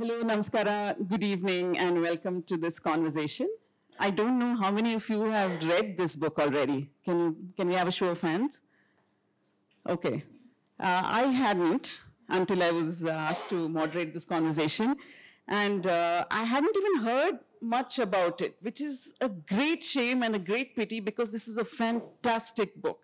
Hello, Namaskara, good evening, and welcome to this conversation. I don't know how many of you have read this book already. Can, you, can we have a show of hands? Okay. Uh, I hadn't until I was uh, asked to moderate this conversation. And uh, I hadn't even heard much about it, which is a great shame and a great pity because this is a fantastic book.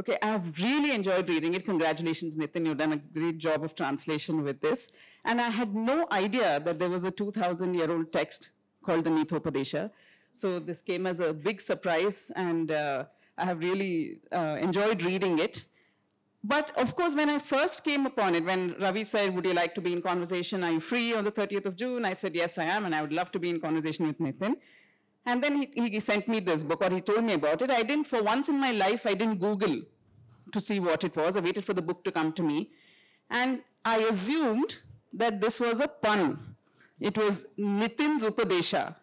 Okay, I've really enjoyed reading it. Congratulations, Nitin. You've done a great job of translation with this. And I had no idea that there was a 2,000 year old text called the Nitopadesha. So this came as a big surprise, and uh, I have really uh, enjoyed reading it. But of course, when I first came upon it, when Ravi said, would you like to be in conversation? Are you free on the 30th of June? I said, yes, I am, and I would love to be in conversation with Nitin. And then he, he sent me this book, or he told me about it. I didn't, for once in my life, I didn't Google to see what it was. I waited for the book to come to me. And I assumed that this was a pun. It was Nitin's Upadesha.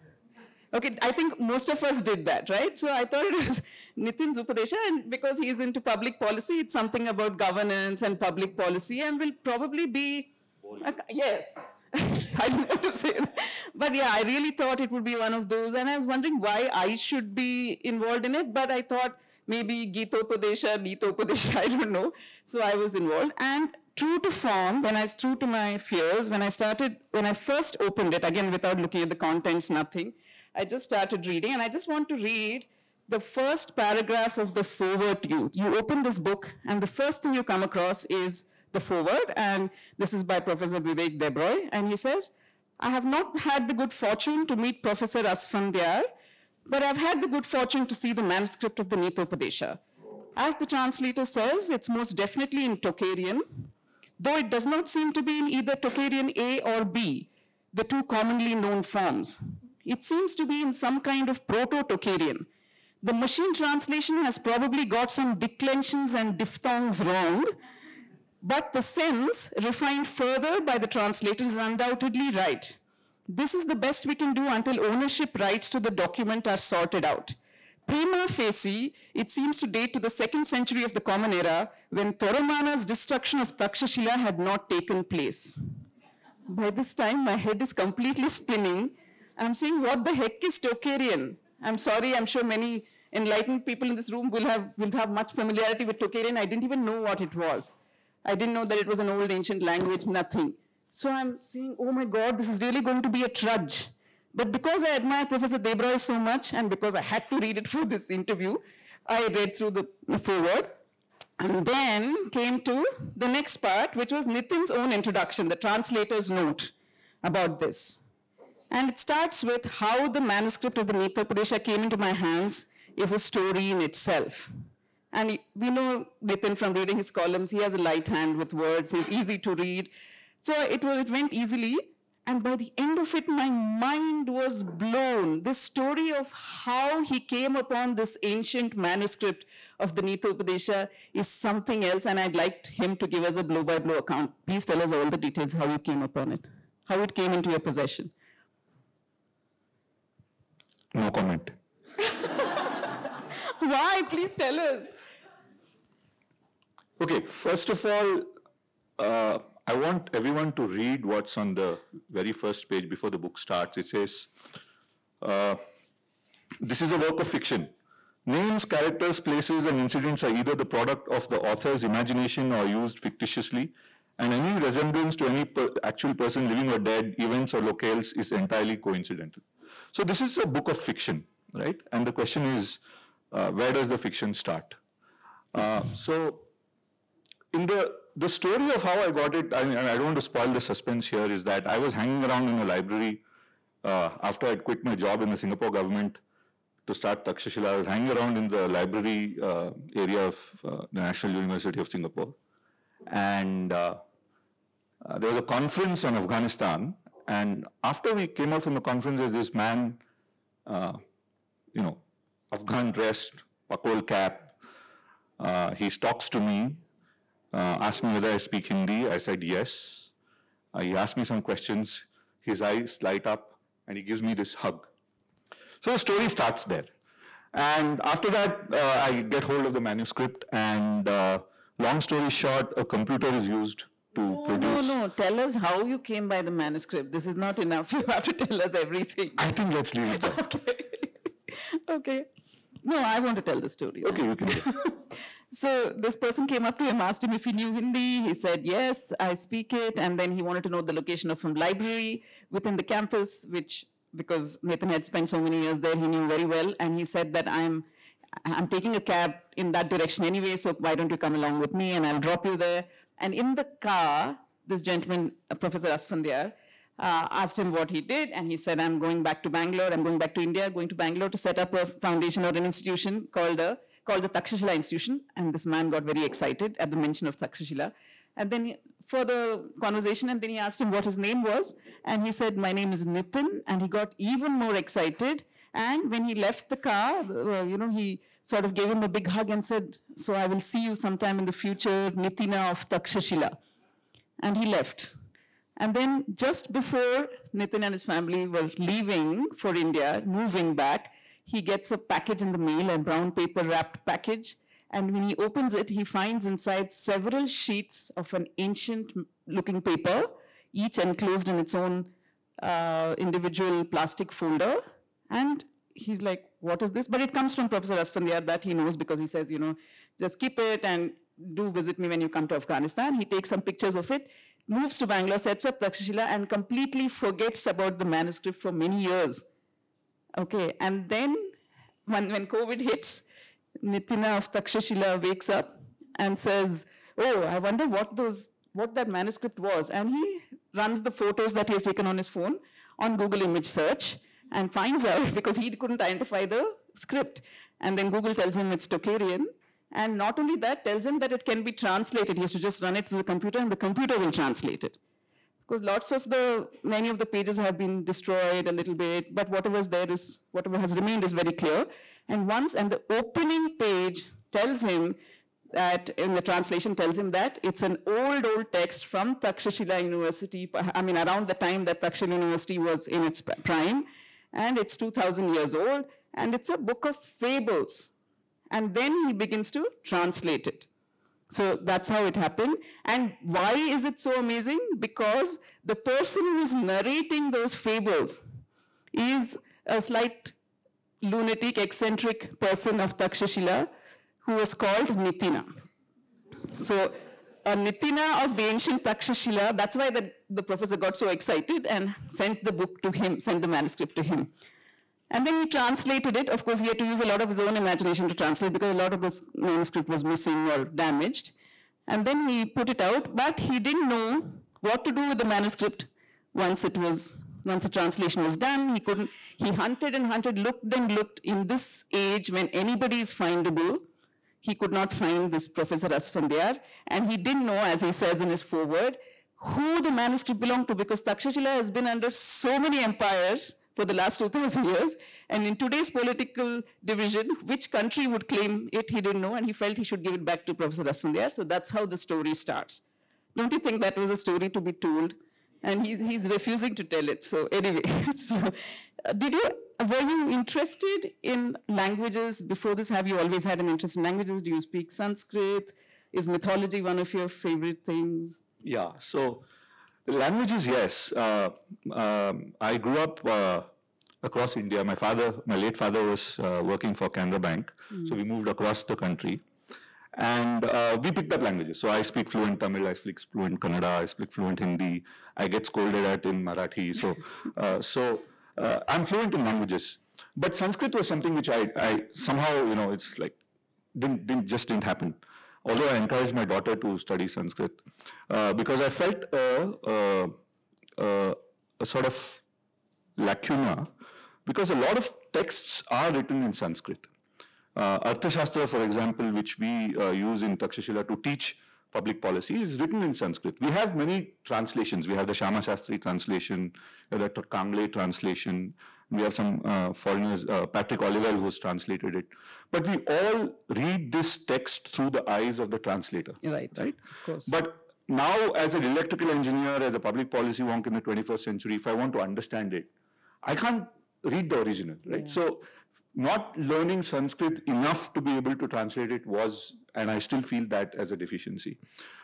Okay, I think most of us did that, right? So I thought it was Nitin's Upadesha, and because he's into public policy, it's something about governance and public policy, and will probably be, uh, yes. I don't know to say. But yeah, I really thought it would be one of those, and I was wondering why I should be involved in it, but I thought maybe Gitopadesha, Nitopadesha, I don't know. So I was involved. And true to form, when I was true to my fears, when I started, when I first opened it, again, without looking at the contents, nothing, I just started reading, and I just want to read the first paragraph of the foreword to you. You open this book, and the first thing you come across is the foreword, and this is by Professor Vivek Debroy, and he says, I have not had the good fortune to meet Professor Asfandyar, but I've had the good fortune to see the manuscript of the Nitopadesha. As the translator says, it's most definitely in Tocharian, though it does not seem to be in either Tocharian A or B, the two commonly known forms. It seems to be in some kind of Proto-Tocharian. The machine translation has probably got some declensions and diphthongs wrong, but the sense, refined further by the translator, is undoubtedly right. This is the best we can do until ownership rights to the document are sorted out. Prima facie, it seems to date to the second century of the Common Era, when Toramana's destruction of Takshashila had not taken place. By this time, my head is completely spinning. I'm saying, what the heck is Tocharian? I'm sorry, I'm sure many enlightened people in this room will have, will have much familiarity with Tocharian. I didn't even know what it was. I didn't know that it was an old ancient language, nothing. So I'm saying, oh my God, this is really going to be a trudge. But because I admire Professor Debroy so much, and because I had to read it for this interview, I read through the foreword. And then came to the next part, which was Nitin's own introduction, the translator's note about this. And it starts with how the manuscript of the Nitopadesha came into my hands is a story in itself. And we know Nitin from reading his columns, he has a light hand with words, he's easy to read. So it, was, it went easily, and by the end of it, my mind was blown. This story of how he came upon this ancient manuscript of the Nitopadesha is something else, and I'd like him to give us a blow-by-blow -blow account. Please tell us all the details, how you came upon it, how it came into your possession. No comment. Why? Please tell us. Okay, first of all, uh, I want everyone to read what's on the very first page before the book starts. It says, uh, this is a work of fiction. Names, characters, places, and incidents are either the product of the author's imagination or used fictitiously, and any resemblance to any per actual person living or dead, events or locales is entirely coincidental. So this is a book of fiction, right? And the question is, uh, where does the fiction start? Uh, so in the the story of how I got it, I, mean, I don't want to spoil the suspense here, is that I was hanging around in a library uh, after I'd quit my job in the Singapore government to start Takshashila. I was hanging around in the library uh, area of uh, the National University of Singapore. And uh, uh, there was a conference on Afghanistan. And after we came out from the conference, there's this man, uh, you know, Afghan dressed, pakol cap. he talks to me uh, asked me whether I speak Hindi. I said yes. Uh, he asked me some questions. His eyes light up and he gives me this hug. So the story starts there. And after that, uh, I get hold of the manuscript and uh, long story short, a computer is used to produce. No, produce. no, tell us how you came by the manuscript. This is not enough. You have to tell us everything. I think let's leave it there. Okay. okay. No, I want to tell the story. Okay, you can. So this person came up to him, asked him if he knew Hindi. He said, yes, I speak it. And then he wanted to know the location of some library within the campus, which, because Nitin had spent so many years there, he knew very well. And he said that I'm, I'm taking a cab in that direction anyway, so why don't you come along with me and I'll drop you there. And in the car, this gentleman, Professor Asfandyar, uh, asked him what he did, and he said, I'm going back to Bangalore, I'm going back to India, going to Bangalore to set up a foundation or an institution called, a, called the Takshashila Institution. And this man got very excited at the mention of Takshashila. And then he, for the conversation, and then he asked him what his name was, and he said, My name is Nitin, and he got even more excited. And when he left the car, uh, you know, he sort of gave him a big hug and said, So I will see you sometime in the future, Nitina of Takshashila. And he left. And then just before Nitin and his family were leaving for India, moving back, he gets a package in the mail, a brown paper wrapped package. And when he opens it, he finds inside several sheets of an ancient looking paper, each enclosed in its own uh, individual plastic folder. And he's like, what is this? But it comes from Professor Asfandyar that he knows because he says, you know, just keep it and do visit me when you come to Afghanistan. He takes some pictures of it, moves to Bangalore, sets up Takshashila, and completely forgets about the manuscript for many years. Okay, and then when, when COVID hits, Nitina of Takshashila wakes up and says, oh, I wonder what those, what that manuscript was. And he runs the photos that he has taken on his phone on Google image search and finds out because he couldn't identify the script. And then Google tells him it's Tocharian. And not only that, tells him that it can be translated. He has to just run it through the computer and the computer will translate it. Because lots of the, many of the pages have been destroyed a little bit, but whatever's there is, whatever has remained is very clear. And once, and the opening page tells him that, in the translation tells him that it's an old, old text from Takshashila University, I mean, around the time that Takshashila University was in its prime, and it's 2,000 years old, and it's a book of fables. And then he begins to translate it. So that's how it happened. And why is it so amazing? Because the person who is narrating those fables is a slight lunatic, eccentric person of Takshashila who was called Nitina. So a Nitina of the ancient Takshashila, that's why the, the professor got so excited and sent the book to him, sent the manuscript to him. And then he translated it. Of course, he had to use a lot of his own imagination to translate because a lot of this manuscript was missing or damaged. And then he put it out, but he didn't know what to do with the manuscript once it was, once the translation was done. He couldn't, he hunted and hunted, looked and looked. In this age, when anybody is findable, he could not find this Professor Asfandyar, and he didn't know, as he says in his foreword, who the manuscript belonged to, because Takshashila has been under so many empires for the last 2,000 years. And in today's political division, which country would claim it, he didn't know, and he felt he should give it back to Professor Asfandyar. So that's how the story starts. Don't you think that was a story to be told? And he's, he's refusing to tell it. So anyway, so, uh, did you, were you interested in languages before this? Have you always had an interest in languages? Do you speak Sanskrit? Is mythology one of your favorite things? Yeah, so languages, yes. Uh, um, I grew up uh, across India. My father, my late father was uh, working for Canara Bank, so we moved across the country. And uh, we picked up languages. So I speak fluent Tamil, I speak fluent Kannada, I speak fluent Hindi. I get scolded at in Marathi. So, uh, so uh, I'm fluent in languages. But Sanskrit was something which I, I somehow, you know, it's like didn't, didn't just didn't happen. Although I encouraged my daughter to study Sanskrit uh, because I felt a, a, a, sort of lacuna because a lot of texts are written in Sanskrit. Uh, Arthashastra, for example, which we uh, use in Takshashila to teach public policy, is written in Sanskrit. We have many translations. We have the Shama Shastri translation, the Kangle translation. We have some uh, foreigners, uh, Patrick Olivelle, who's translated it. But we all read this text through the eyes of the translator. Right, Right? of course. But now, as an electrical engineer, as a public policy wonk in the 21st century, if I want to understand it, I can't read the original, right? So, not learning Sanskrit enough to be able to translate it was and I still feel that as a deficiency.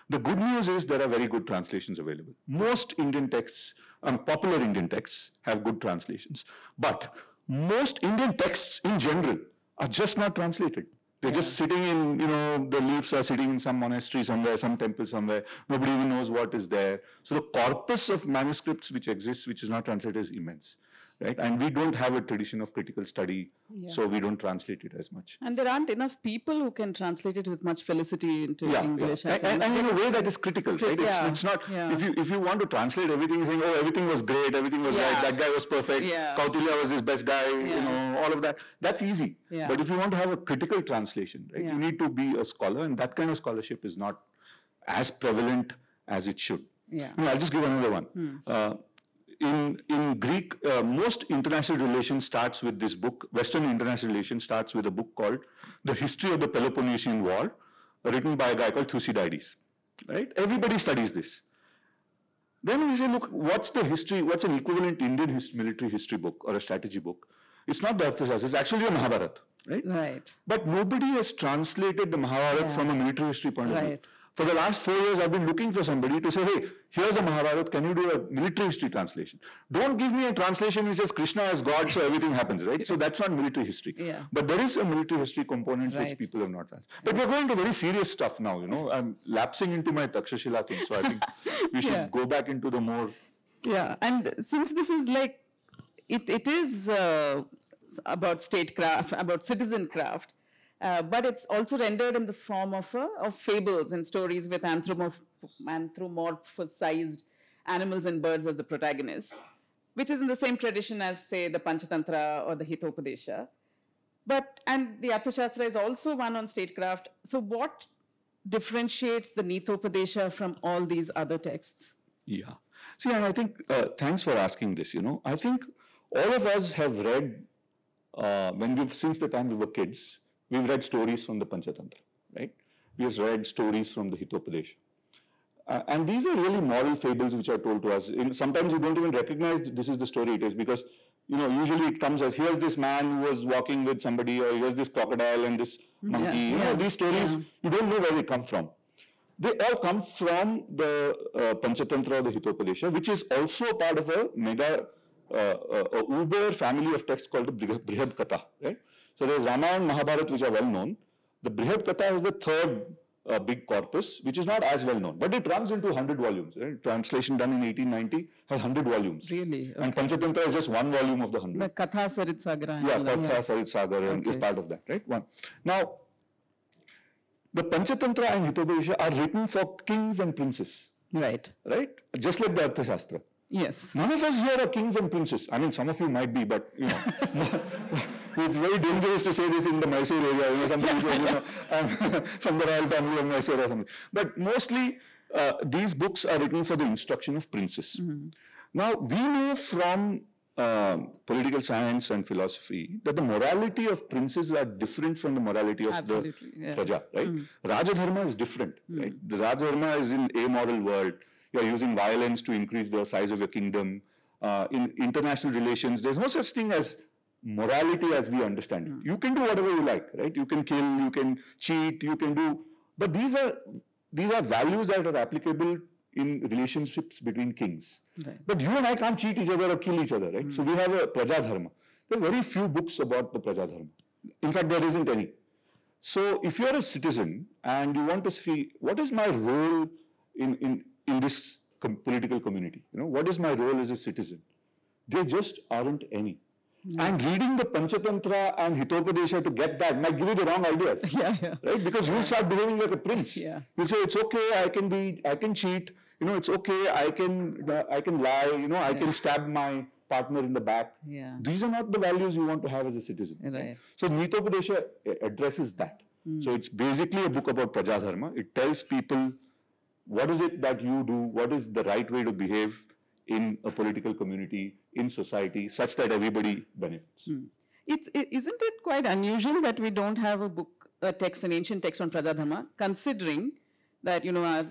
The good news is there are very good translations available. Most Indian texts, um, popular Indian texts, have good translations, but most Indian texts in general are just not translated. They're just sitting in, you know, the leaves are sitting in some monastery somewhere, some temple somewhere. Nobody even knows what is there. So the corpus of manuscripts which exists, which is not translated, is immense, right? And we don't have a tradition of critical study, so we don't translate it as much. And there aren't enough people who can translate it with much felicity into Yeah, English. yeah. And, and, in a way that is critical, right? It's, yeah, it's not, yeah. if you if you want to translate everything, saying, oh, everything was great, everything was right, that guy was perfect, Yeah. Kautilya was his best guy, you know, all of that, that's easy. Yeah. But if you want to have a critical translation, right, Yeah. you need to be a scholar, and that kind of scholarship is not as prevalent as it should. Yeah. You know, I'll just give another one. Uh, in in Greek, uh, most international relations starts with this book. Western international relations starts with a book called "The History of the Peloponnesian War," written by a guy called Thucydides. Right? Everybody studies this. Then we say, look, what's the history? What's an equivalent Indian his, military history book or a strategy book? It's not the Arthashastra. It's actually a Mahabharata. Right? Right. But nobody has translated the Mahabharata Yeah. from a military history point of view. Right. For the last four years, I've been looking for somebody to say, hey, here's a Mahabharata, can you do a military history translation? Don't give me a translation which says Krishna is God, so everything happens, right? So that's not military history. Yeah. But there is a military history component which people have not translated. But we're going to very serious stuff now, you know. I'm lapsing into my Takshashila thing, so I think we should Yeah. go back into the more Yeah, and since this is like, it, it is uh, about statecraft, about citizen craft, uh, but it's also rendered in the form of, uh, of fables and stories with anthropomorph- anthropomorphized animals and birds as the protagonists, which is in the same tradition as, say, the Panchatantra or the Hitopadesha. But, and the Arthashastra is also one on statecraft. So, what differentiates the Nitopadesha from all these other texts? Yeah. See, and I think, uh, thanks for asking this, you know. I think all of us have read, uh, when we've, since the time we were kids, we've read stories from the Panchatantra, right? We've read stories from the Hitopadesha. Uh, and these are really moral fables which are told to us. In, sometimes you don't even recognize this is the story it is because, you know, usually it comes as here's this man who was walking with somebody or here's this crocodile and this monkey. you know, these stories, you don't know where they come from. They all come from the uh, Panchatantra or the Hitopadesha, which is also part of a mega, uh, uh, uber family of texts called the Brihad Katha, right? So there's Ramayana and Mahabharata, which are well known. The Brihad Katha is the third uh, big corpus, which is not as well known, but it runs into 100 volumes. Right? Translation done in 1890 has 100 volumes. Really? And Panchatantra is just one volume of the 100. The Katha Sarit Sagra. Yeah, Katha, Sarit Sagar and is part of that, right? One. Now, the Panchatantra and Hitopadesha are written for kings and princes, Right. right? Just like the Arthashastra. Yes. None of us here are kings and princes. I mean, some of you might be, but you know, it's very dangerous to say this in the Mysore area. You know, somebody says, you know, I'm from the royal family of Mysore or something. But mostly, uh, these books are written for the instruction of princes. Now, we know from um, political science and philosophy that the morality of princes are different from the morality of Absolutely, the yeah. praja, right? Rajadharma is different, right? The Rajadharma is in amoral world. You are using violence to increase the size of your kingdom. Uh, in international relations, there's no such thing as morality as we understand it. You can do whatever you like, right? You can kill, you can cheat, you can do, but these are these are values that are applicable in relationships between kings. Right. But you and I can't cheat each other or kill each other, right? So we have a praja dharma. There are very few books about the praja dharma. In fact, there isn't any. So if you're a citizen and you want to see what is my role in, in, in this com- political community, you know, what is my role as a citizen? There just aren't any. And reading the Panchatantra and Hitopadesha to get that might give you the wrong ideas. Yeah, yeah. Right? Because you'll start behaving like a prince. Yeah. You'll say, it's okay, I can be, I can cheat, you know, it's okay, I can, uh, I can lie, you know, I can stab my partner in the back. Yeah. These are not the values you want to have as a citizen. Right. So Nitopadesha addresses that. So it's basically a book about Praja Dharma. It tells people what is it that you do, what is the right way to behave in a political community, in society, such that everybody benefits. Hmm. It's, i- isn't it quite unusual that we don't have a book, a text, an ancient text on Prajadharma, considering that, you know, our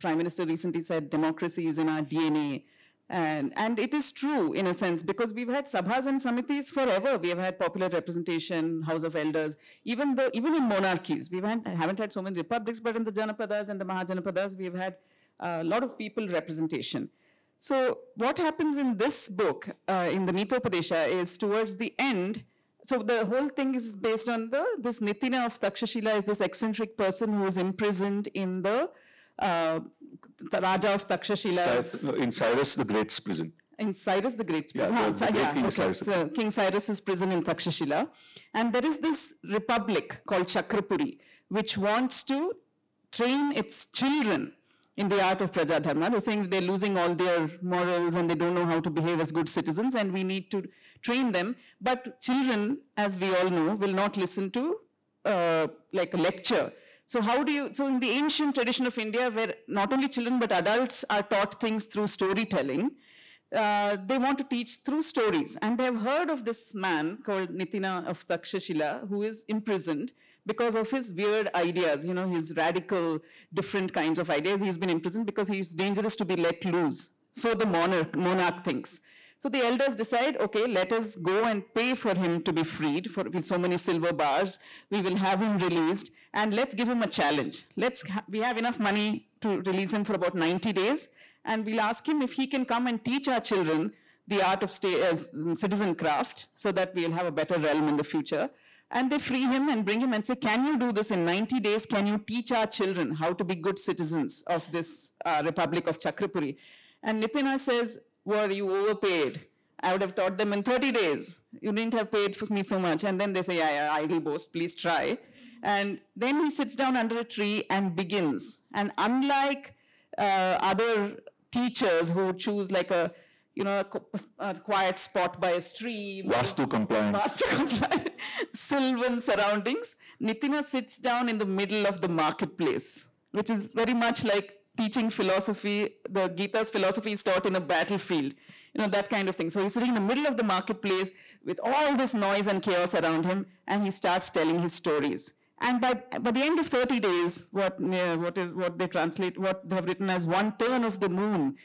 Prime Minister recently said democracy is in our DNA And, and it is true in a sense because we've had sabhas and samitis forever. We have had popular representation, House of Elders, even though even in monarchies. We haven't, had so many republics, but in the Janapadas and the Mahajanapadas, we've had a lot of people representation. So what happens in this book, uh, in the Nitopadesha, is towards the end, so the whole thing is based on the, this Nitina of Takshashila is this eccentric person who is imprisoned in the uh, the Raja of Takshashila. Cy- in Cyrus the Great's prison. In Cyrus the Great. Yeah, the- the yeah, King okay. Cyrus. So King Cyrus's prison in Takshashila. And there is this republic called Chakrapuri, which wants to train its children in the art of Prajadharma. They're saying they're losing all their morals and they don't know how to behave as good citizens, and we need to train them. But children, as we all know, will not listen to uh, like a lecture. So how do you, so in the ancient tradition of India, where not only children but adults are taught things through storytelling, uh, they want to teach through stories. And they have heard of this man called Nitina of Takshashila, who is imprisoned because of his weird ideas, you know, his radical, different kinds of ideas. He's been imprisoned because he's dangerous to be let loose. So the monarch, monarch thinks. So the elders decide, okay, let us go and pay for him to be freed for with so many silver bars. We will have him released and let's give him a challenge. Let's we have enough money to release him for about 90 days and we'll ask him if he can come and teach our children the art of uh, citizen craft so that we'll have a better realm in the future. And they free him and bring him and say, can you do this in 90 days? Can you teach our children how to be good citizens of this uh, Republic of Chakrapuri? And Nitina says, were you overpaid? I would have taught them in 30 days. You didn't have paid for me so much. And then they say, yeah, yeah, idle boast, please try. And then he sits down under a tree and begins. And unlike uh, other teachers who choose like a, you know, a, a quiet spot by a stream, Vastu compliant. master compliant, sylvan surroundings, Nitina sits down in the middle of the marketplace, which is very much like teaching philosophy. The Gita's philosophy is taught in a battlefield, you know, that kind of thing. So he's sitting in the middle of the marketplace with all this noise and chaos around him, and he starts telling his stories. And by, by the end of 30 days, what, what, is, what they translate, what they have written as one turn of the moon,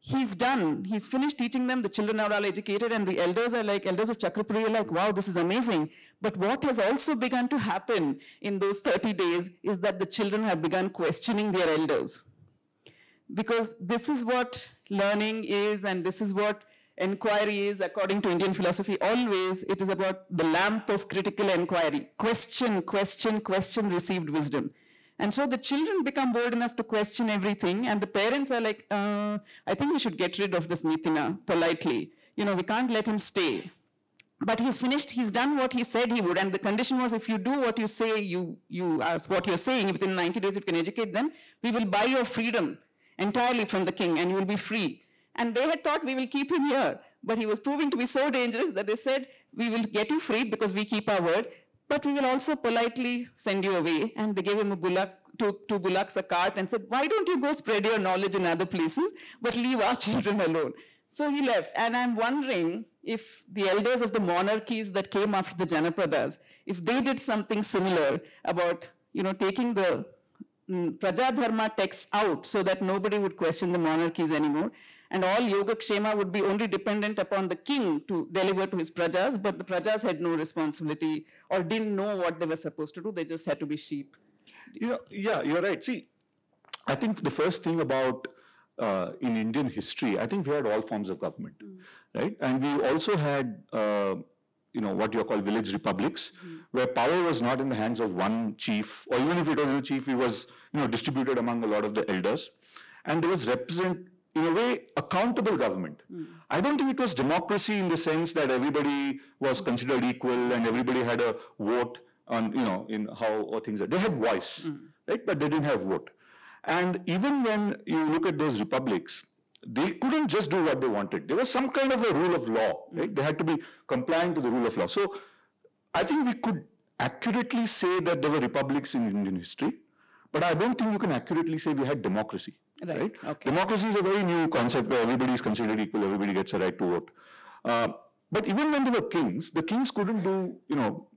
he's done. He's finished teaching them. The children are all educated, and the elders are like, elders of Chakrapuri are like, wow, this is amazing. But what has also begun to happen in those 30 days is that the children have begun questioning their elders. Because this is what learning is, and this is what inquiry is, according to Indian philosophy. Always, it is about the lamp of critical inquiry. Question, question, question, received wisdom. And so the children become bold enough to question everything, and the parents are like, uh, I think we should get rid of this Nitina politely. You know, we can't let him stay. But he's finished, he's done what he said he would, and the condition was if you do what you say, you, you ask what you're saying, within 90 days, if you can educate them, we will buy your freedom entirely from the king, and you will be free. And they had thought we will keep him here, but he was proving to be so dangerous that they said, we will get you freed because we keep our word, but we will also politely send you away. And they gave him a bullock, two, two bullocks, a cart, and said, why don't you go spread your knowledge in other places, but leave our children alone? So he left. And I'm wondering if the elders of the monarchies that came after the Janapadas, if they did something similar about, you know, taking the mm, Prajadharma texts out so that nobody would question the monarchies anymore. And all Yoga Kshema would be only dependent upon the king to deliver to his prajas, but the prajas had no responsibility or didn't know what they were supposed to do. They just had to be sheep. You know, yeah, you're right. See, I think the first thing about uh, in Indian history, I think we had all forms of government, right? And we also had, uh, you know, what you call village republics, where power was not in the hands of one chief, or even if it was a chief, it was, you know, distributed among a lot of the elders, and there was represent, in a way, accountable government. Hmm. I don't think it was democracy in the sense that everybody was considered equal and everybody had a vote on, you know, in how or things are. They had voice, hmm. right? But they didn't have vote. And even when you look at those republics, they couldn't just do what they wanted. There was some kind of a rule of law, hmm. right? They had to be compliant to the rule of law. So I think we could accurately say that there were republics in Indian history, but I don't think you can accurately say we had democracy. Right, okay. Democracy is a very new concept where everybody is considered equal, everybody gets a right to vote. Uh, but even when they were kings, the kings couldn't do, you know,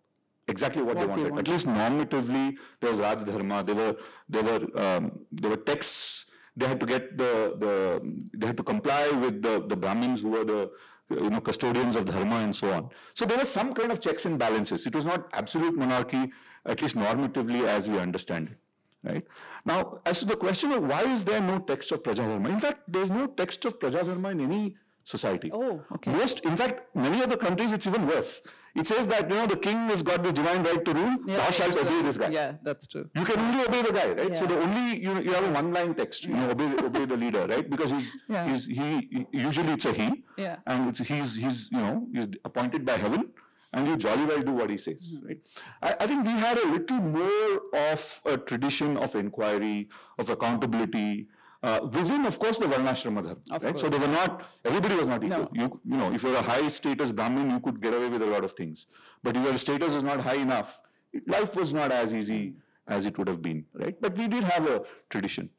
exactly what, they, What they wanted. At least normatively, there was Raj Dharma, there were, there were, um, there were texts they had to get the, the they had to comply with the, the Brahmins who were the you know custodians of dharma and so on. So there was some kind of checks and balances. It was not absolute monarchy, at least normatively as we understand it. Right now, as to the question of why is there no text of Prajadharma? In fact, there is no text of Prajadharma in any society. Oh, okay. Most, in fact, many other countries it's even worse. It says that you know the king has got this divine right to rule. Yeah, thou shalt obey this guy. Yeah, that's true. You can only obey the guy, right? Yeah. So the only you you have a one line text. You know, obey obey the leader, right? Because he's, Yeah. he's he usually it's a he, Yeah. and it's he's he's you know he's appointed by heaven, and you jolly well do what he says, Mm-hmm. right? I, I think we had a little more of a tradition of inquiry, of accountability. Uh, within, of course, the Varnashrama dharma, right? So they were not, everybody was not equal. No. You, you know, if you're a high status Brahmin, you could get away with a lot of things. But if your status is not high enough, life was not as easy as it would have been, right? But we did have a tradition.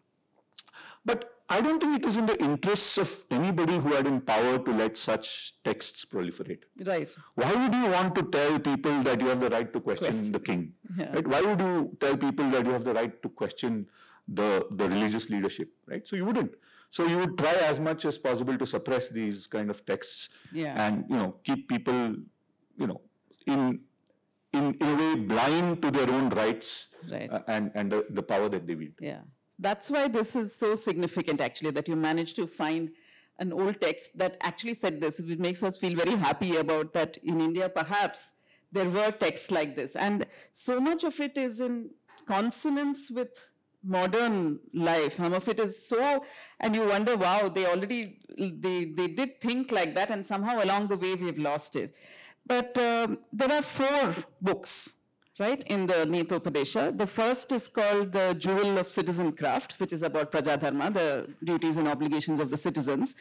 But I don't think it was in the interests of anybody who had in power to let such texts proliferate. Right. Why would you want to tell people that you have the right to question, Question. the king? Yeah. Right? Why would you tell people that you have the right to question the, the religious leadership? Right? So you wouldn't. So you would try as much as possible to suppress these kind of texts Yeah. and you know keep people you know in in, in a way blind to their own rights Right. uh, and and the, the power that they wield. Yeah. That's why this is so significant, actually, that you managed to find an old text that actually said this. It makes us feel very happy about that in India, perhaps there were texts like this. And so much of it is in consonance with modern life. Some of it is so, and you wonder, wow, they already, they, they did think like that, and somehow along the way we've lost it. But um, there are four books right, in the Nitopadesha. The first is called the Jewel of Citizen Craft, which is about Prajadharma, the duties and obligations of the citizens.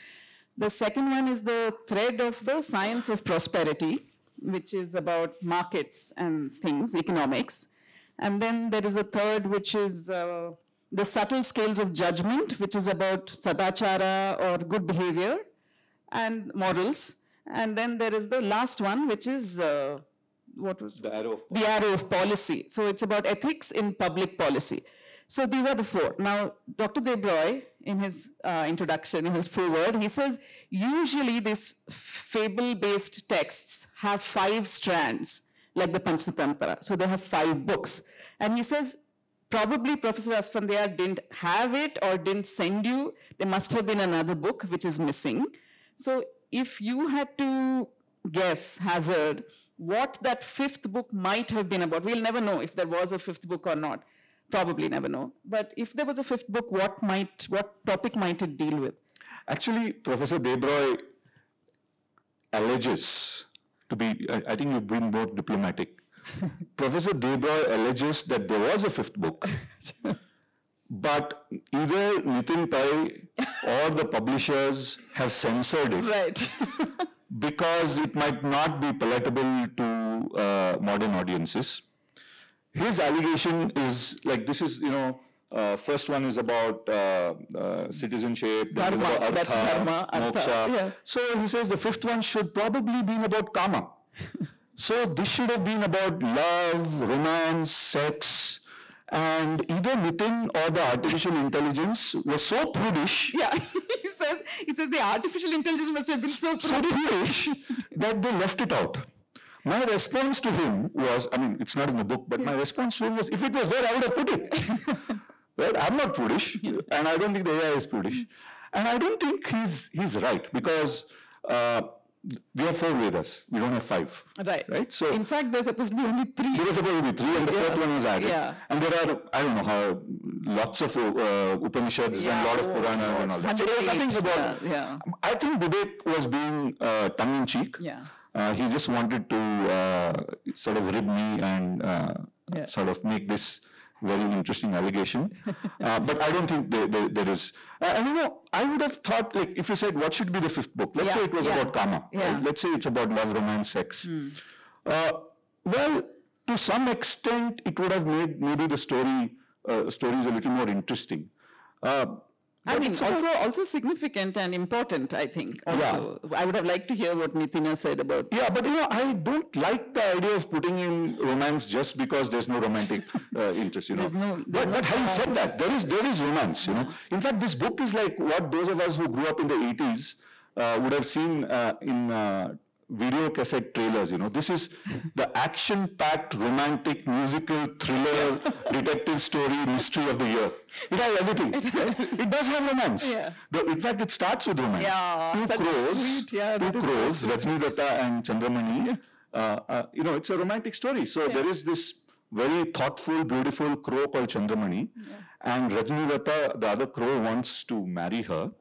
The second one is the thread of the science of prosperity, which is about markets and things, economics. And then there is a third, which is uh, the subtle scales of judgment, which is about sadachara or good behavior and morals. And then there is the last one, which is uh, what was The arrow of the arrow of policy. So it's about ethics in public policy. So these are the four. Now, Dr. Debroy, in his uh, introduction, in his foreword, he says usually these fable-based texts have five strands, like the Panchatantra. So they have five books. And he says probably Professor Asfandyar didn't have it or didn't send you. There must have been another book which is missing. So if you had to guess, hazard, what that fifth book might have been about, we'll never know if there was a fifth book or not. Probably never know. But if there was a fifth book, what might, what topic might it deal with? Actually, Professor Debroy alleges to be, I, I think you've been more diplomatic. Professor Debroy alleges that there was a fifth book, but either Nitin Pai or the publishers have censored it Right. because it might not be palatable to uh, modern audiences. His allegation is like this is, you know, uh, first one is about uh, uh, citizenship, then it is Dharma, about that's artha, dharma, artha, moksha. yeah. So he says the fifth one should probably be about kama. so this should have been about love, romance, sex, and either Nitin or the artificial intelligence was so prudish yeah. he says, he says the artificial intelligence must have been so so foolish that they left it out. My response to him was, I mean, it's not in the book, but my response to him was, if it was there, I would have put it. well, I'm not prudish, and I don't think the AI is prudish. And I don't think he's, he's right, because uh, we have four Vedas, we don't have five. Right. Right? So in fact, there's supposed to be only three. there was supposed to be three, and the fourth one was added. Yeah. And there are, I don't know how, lots of uh, Upanishads and a lot of Yeah. Puranas and all that. So there's nothing about. yeah, yeah. I think Vivek was being uh, tongue in cheek. Yeah. Uh, he just wanted to uh, sort of rib me and uh, Yeah. sort of make this very interesting allegation. uh, but I don't think there, there, there is. Uh, and you know, I would have thought, like, if you said what should be the fifth book, let's Yeah, say it was yeah, about kama. yeah. Right? Let's say it's about love, romance, sex. Uh, well, to some extent, it would have made maybe the story uh, stories a little more interesting. Uh, I mean, also also significant and important, I think. Also, I would have liked to hear what Nitina said about. Yeah, but you know, I don't like the idea of putting in romance just because there's no romantic uh, interest. You know, There's no- but, but having said that, there is there is romance. You know, in fact, this book is like what those of us who grew up in the 80s uh, would have seen uh, in. Video cassette trailers, you know. This is the action-packed, romantic, musical, thriller, detective story, mystery of the year. It has everything. it does have romance. Yeah. The- in fact, it starts with romance. Yeah, Two crows, sweet, yeah, two that is so crows, Rajni Datta and Chandramani. Uh, uh, you know, it's a romantic story. So there is this very thoughtful, beautiful crow called Chandramani, and Rajni Datta, the other crow, wants to marry her.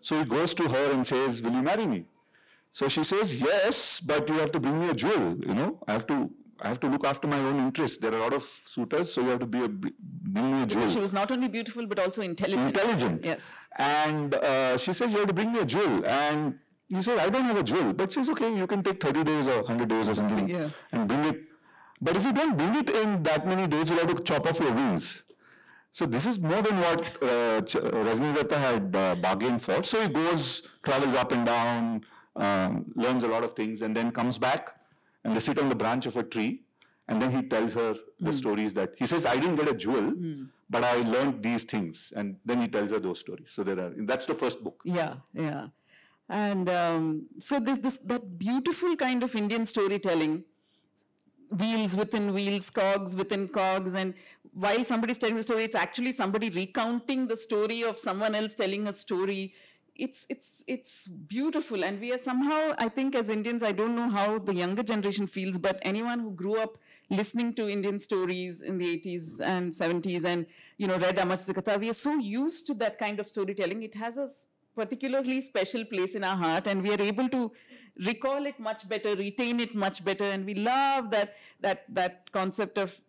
So he goes to her and says, "Will you marry me?" So she says, "Yes, but you have to bring me a jewel. You know, I have to." I have to look after my own interests. There are a lot of suitors, so you have to be a, bring me a jewel She was not only beautiful but also intelligent. intelligent. Yes. And uh, she says, you have to bring me a jewel. And you say, I don't have a jewel. But she says, okay, you can take 30 days or 100 days or something yeah. and bring it. But if you don't bring it in that many days, you'll have to chop off your wings. So this is more than what uh, Rajni Datta had uh, bargained for. So he goes, travels up and down, um, learns a lot of things, and then comes back and they sit on the branch of a tree. And then he tells her the stories that he says, I didn't get a jewel, but I learned these things. And then he tells her those stories. So there are, that's the first book. Yeah, yeah. And um, so this, this, that beautiful kind of Indian storytelling, wheels within wheels, cogs within cogs, and while somebody's telling the story, it's actually somebody recounting the story of someone else telling a story. It's it's it's beautiful, and we are somehow, I think, as Indians, I don't know how the younger generation feels, but anyone who grew up listening to Indian stories in the 80s and 70s, and you know, read Amar Katha, we are so used to that kind of storytelling. It has a particularly special place in our heart, and we are able to recall it much better, retain it much better, and we love that that that concept of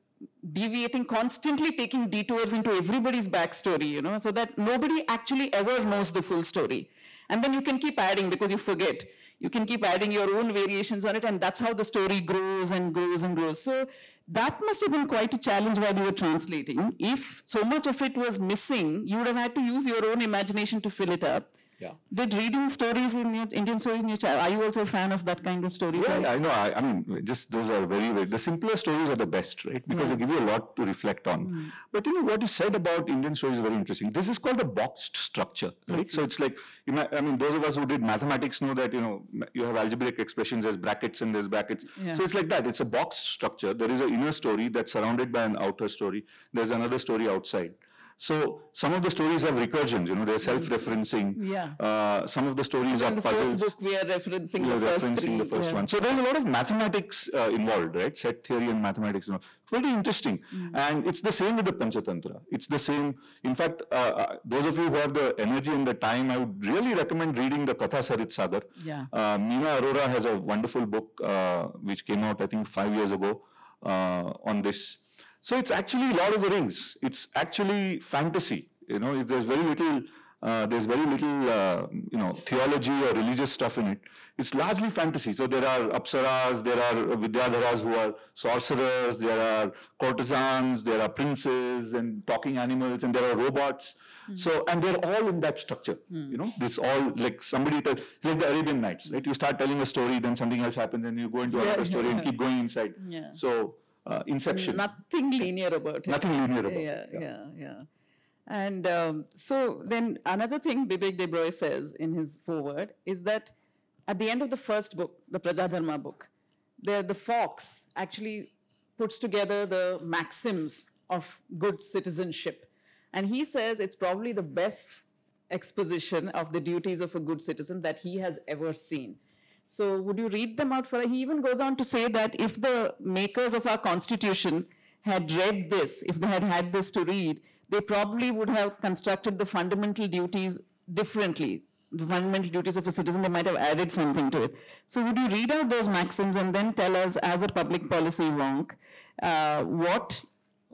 deviating constantly taking detours into everybody's backstory you know so that nobody actually ever knows the full story. And then you can keep adding because you forget. You can keep adding your own variations on it and that's how the story grows and grows and grows. So that must have been quite a challenge while you were translating. If so much of it was missing you would have had to use your own imagination to fill it up Yeah. did reading stories in your indian stories in your child are you also a fan of that kind of story Yeah, yeah I know. I, I mean, just those are very, very, the simpler stories are the best, right? Because they give you a lot to reflect on. Hmm. But you know, what you said about Indian stories is very interesting. This is called a boxed structure, right? So it's like, you know, I mean, those of us who did mathematics know that, you know, you have algebraic expressions, there's brackets and there's brackets. Yeah. So it's like that. It's a boxed structure. There is an inner story that's surrounded by an outer story. There's another story outside. So some of the stories have recursions, you know, they're self-referencing. Yeah. Uh, some of the stories are in the fourth puzzles book we are referencing you're the first referencing three the first yeah. one. So there's a lot of mathematics uh, involved, right? Set theory and mathematics. You know, pretty interesting. Mm. And it's the same with the Panchatantra. It's the same. In fact, uh, uh, those of you who have the energy and the time, I would really recommend reading the Katha Sarit Sagar. Yeah. Uh, Meena Arora has a wonderful book uh, which came out, I think, five years ago uh, on this. So it's actually Lord of the Rings. It's actually fantasy. You know, there's very little. Uh, there's very little, uh, you know, theology or religious stuff in it. It's largely fantasy. So there are apsaras, there are vidyadharas who are sorcerers, there are courtesans, there are princes and talking animals, and there are robots. So, and they're all in that structure. You know, this all like somebody, tell, it's like the Arabian Nights, right? You start telling a story, then something else happens, and you go into another story and keep going inside. Yeah. So, uh, Inception, nothing linear about it nothing linear about yeah, it. yeah, yeah. And um, so then another thing Bibek Debroy says in his foreword is that at the end of the first book, the Prajadharma book, there the fox actually puts together the maxims of good citizenship. And he says it's probably the best exposition of the duties of a good citizen that he has ever seen. So would you read them out for us? He even goes on to say that if the makers of our constitution had read this, if they had had this to read, they probably would have constructed the fundamental duties differently. The fundamental duties of a citizen, they might have added something to it. So would you read out those maxims and then tell us as a public policy wonk, uh, what,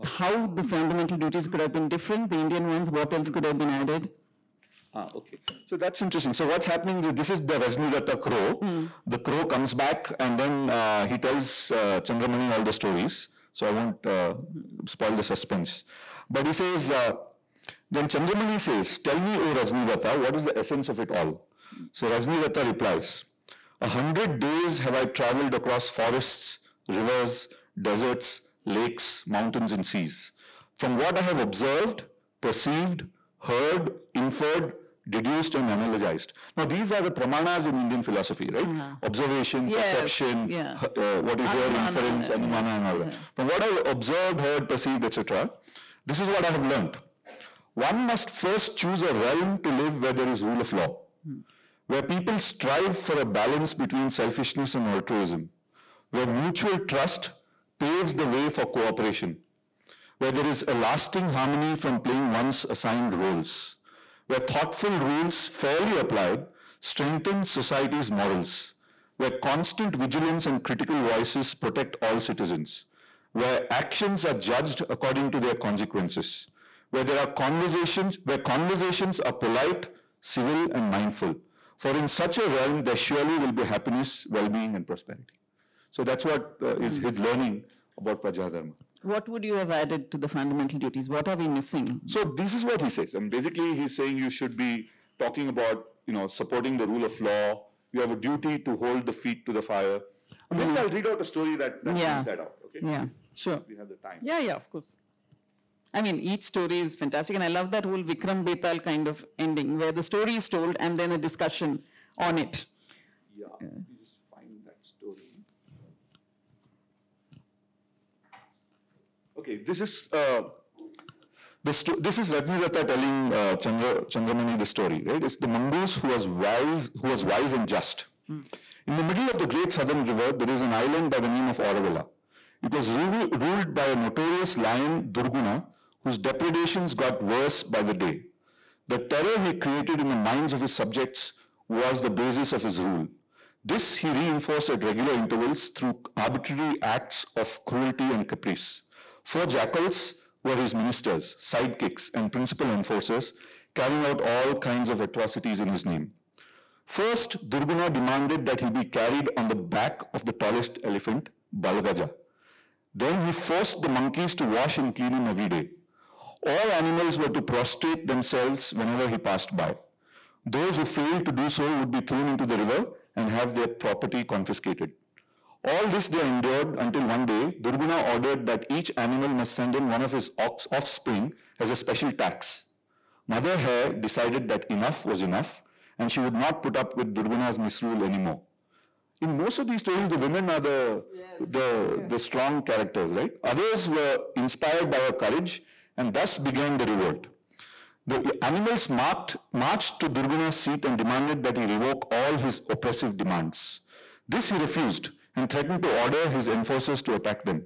how the fundamental duties could have been different, the Indian ones, what else could have been added? Ah, okay. So that's interesting. So what's happening is this is the Rajnidatta crow. The crow comes back and then uh, he tells uh, Chandramani all the stories. So I won't uh, spoil the suspense. But he says, uh, Then Chandramani says, Tell me, O Rajnidata, what is the essence of it all? So Rajnidata replies, A hundred days have I traveled across forests, rivers, deserts, lakes, mountains, and seas. From what I have observed, perceived, heard, inferred, deduced, and analyzed. Now, these are the pramanas in Indian philosophy, right? Observation, Yes, perception, yeah. uh, what you hear, Anumana, inference, yeah. anumana, and all that. From what I have observed, heard, perceived, etc., this is what I have learnt. One must first choose a realm to live where there is rule of law, where people strive for a balance between selfishness and altruism, where mutual trust paves the way for cooperation, where there is a lasting harmony from playing one's assigned roles, where thoughtful rules fairly applied strengthen society's morals, where constant vigilance and critical voices protect all citizens, where actions are judged according to their consequences, where there are conversations, where conversations are polite, civil, and mindful. For in such a realm, there surely will be happiness, well-being, and prosperity. So that's what uh, is his learning about Prajadharma. What would you have added to the fundamental duties? What are we missing? So this is what he says. I mean, basically, he's saying you should be talking about, you know, supporting the rule of law. You have a duty to hold the feet to the fire. Mm. Maybe I'll read out a story that, that Yeah. brings that out. Okay. Yeah, sure. We have the time. Yeah, yeah, of course. I mean, each story is fantastic, and I love that whole Vikram Betal kind of ending, where the story is told and then a discussion on it. Yeah. Let me just find that story. Okay, this is uh, the this is Rajnilata telling uh, Chandra, Chandramani the story, right? It's the mongoose who was wise, who was wise and just. In the middle of the great southern river, there is an island by the name of Aurovilla. It was ru- ruled by a notorious lion, Durguna, whose depredations got worse by the day. The terror he created in the minds of his subjects was the basis of his rule. This he reinforced at regular intervals through arbitrary acts of cruelty and caprice. Four jackals were his ministers, sidekicks, and principal enforcers, carrying out all kinds of atrocities in his name. First, Durguna demanded that he be carried on the back of the tallest elephant, Balgaja. Then he forced the monkeys to wash and clean him every day. All animals were to prostrate themselves whenever he passed by. Those who failed to do so would be thrown into the river and have their property confiscated. All this they endured until one day Durguna ordered that each animal must send in one of his ox- offspring as a special tax. Mother Hare decided that enough was enough and she would not put up with Durguna's misrule anymore. In most of these stories, the women are the, the, the strong characters, right? Others were inspired by her courage and thus began the revolt. The animals marked, marched to Durguna's seat and demanded that he revoke all his oppressive demands. This he refused and threatened to order his enforcers to attack them.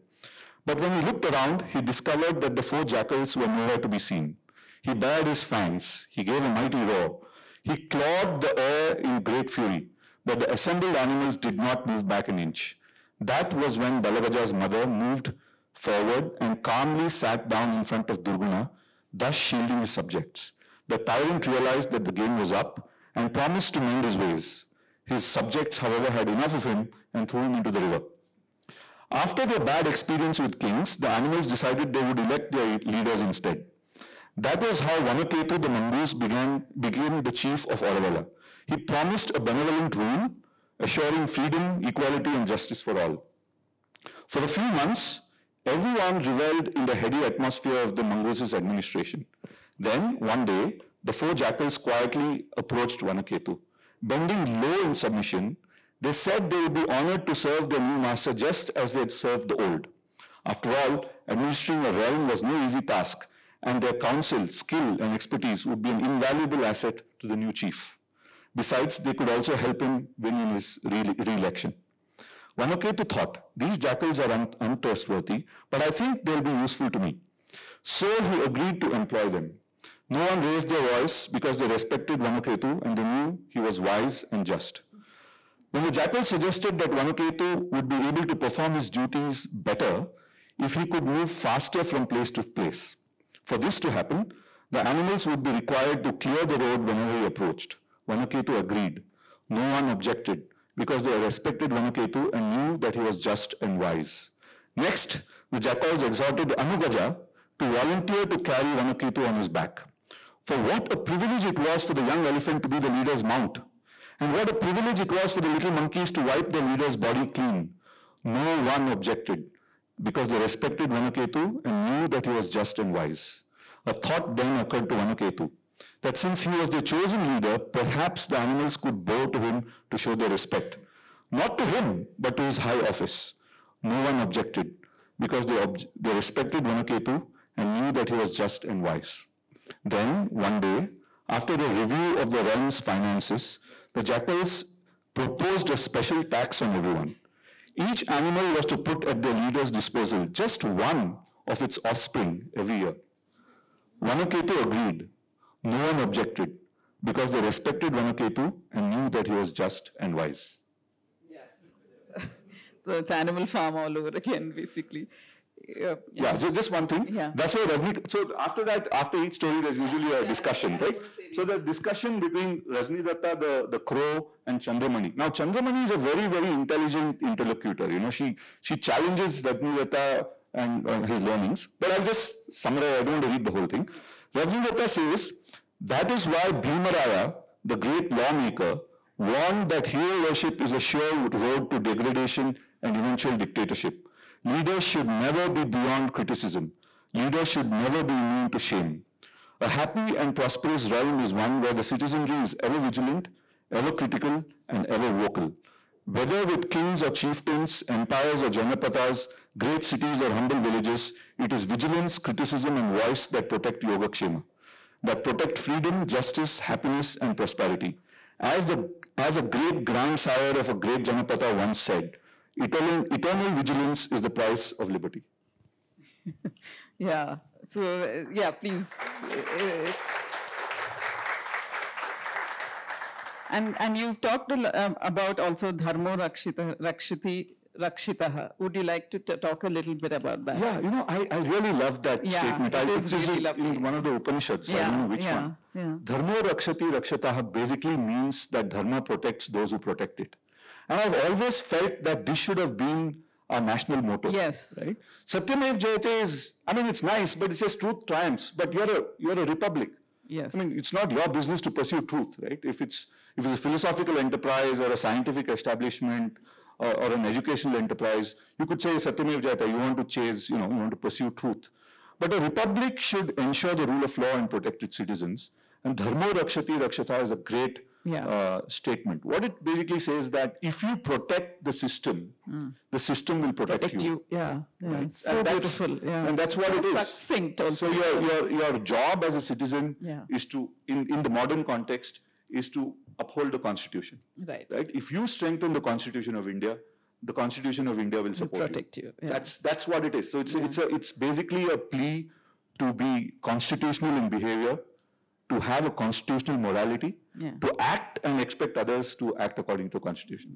But when he looked around, he discovered that the four jackals were nowhere to be seen. He bared his fangs. He gave a mighty roar. He clawed the air in great fury, but the assembled animals did not move back an inch. That was when Balagaja's mother moved forward and calmly sat down in front of Durguna, thus shielding his subjects. The tyrant realized that the game was up and promised to mend his ways. His subjects, however, had enough of him and threw him into the river. After their bad experience with kings, the animals decided they would elect their leaders instead. That was how Vanaketu the mongoose began, became the chief of Aurovilla. He promised a benevolent rule, assuring freedom, equality, and justice for all. For a few months, everyone revelled in the heady atmosphere of the mongoose's administration. Then, one day, the four jackals quietly approached Vanaketu. Bending low in submission, they said they would be honored to serve their new master just as they had served the old. After all, administering a realm was no easy task, and their counsel, skill, and expertise would be an invaluable asset to the new chief. Besides, they could also help him win in his re- re-election. Vanaketu thought, these jackals are un- untrustworthy, but I think they'll be useful to me. So he agreed to employ them. No one raised their voice because they respected Vanaketu and they knew he was wise and just. When the jackal suggested that Vanaketu would be able to perform his duties better if he could move faster from place to place. For this to happen, the animals would be required to clear the road whenever he approached. Vanaketu agreed. No one objected because they respected Vanaketu and knew that he was just and wise. Next, the jackals exhorted Anugaja to volunteer to carry Vanaketu on his back. For what a privilege it was for the young elephant to be the leader's mount. And what a privilege it was for the little monkeys to wipe the leader's body clean. No one objected because they respected Vanaketu and knew that he was just and wise. A thought then occurred to Vanaketu that since he was the chosen leader, perhaps the animals could bow to him to show their respect. Not to him, but to his high office. No one objected because they, ob- they respected Vanaketu and knew that he was just and wise. Then, one day, after a review of the realm's finances, the jackals proposed a special tax on everyone. Each animal was to put at their leader's disposal just one of its offspring every year. Vanaketu agreed. No one objected because they respected Vanaketu and knew that he was just and wise. Yeah. So it's Animal Farm all over again, basically. Yeah. Yeah, ju- just one thing. Yeah. That's why Rajni, so after that, after each story, there's usually a discussion, right? So the discussion between Rajni Datta, the, the crow, and Chandramani. Now, Chandramani is a very, very intelligent interlocutor. You know, she, she challenges Rajni Datta and uh, his learnings. But I'll just summarize, I don't want to read the whole thing. Rajni Datta says, that is why Bhimaraya, the great lawmaker, warned that hero worship is a sure road to degradation and eventual dictatorship. Leaders should never be beyond criticism. Leaders should never be immune to shame. A happy and prosperous realm is one where the citizenry is ever vigilant, ever critical, and ever vocal. Whether with kings or chieftains, empires or janapadas, great cities or humble villages, it is vigilance, criticism, and voice that protect Yogakshema, that protect freedom, justice, happiness, and prosperity. As, the, as a great grandsire of a great janapada once said, eternal, eternal vigilance is the price of liberty. Yeah. So uh, yeah, please. Uh, It's, and and you've talked um, about also dharmo rakshita rakshiti rakshitaha. Would you like to t- talk a little bit about that? Yeah, you know, I, I really love that Yeah, statement. it I, is really in one of the Upanishads, I Yeah, don't know which yeah, one. yeah. Dharma rakshati rakshataha basically means that dharma protects those who protect it. And I've always felt that this should have been our national motto. Yes. Right? Satyamev Jayate is, I mean, it's nice, but it says truth triumphs, but you're a, you're a republic. Yes. I mean, it's not your business to pursue truth, right? If it's if it's a philosophical enterprise or a scientific establishment or, or an educational enterprise, you could say Satyamev Jayate, you want to chase, you know, you want to pursue truth. But a republic should ensure the rule of law and protect its citizens. And Dharmo Rakshati Rakshata is a great Yeah. uh, statement. What it basically says that if you protect the system, the system will protect, Protect you. Yeah. yeah. It's So and beautiful. Yeah. And that's what so it is. Succinct also. So your, your, your job as a citizen Yeah. is to, in, in the modern context, is to uphold the constitution. Right. Right? If you strengthen the constitution of India, the constitution of India will support protect you, yeah. That's, that's what it is. So it's, it's a, it's basically a plea to be constitutional in behavior, to have a constitutional morality, Yeah. to act and expect others to act according to constitution.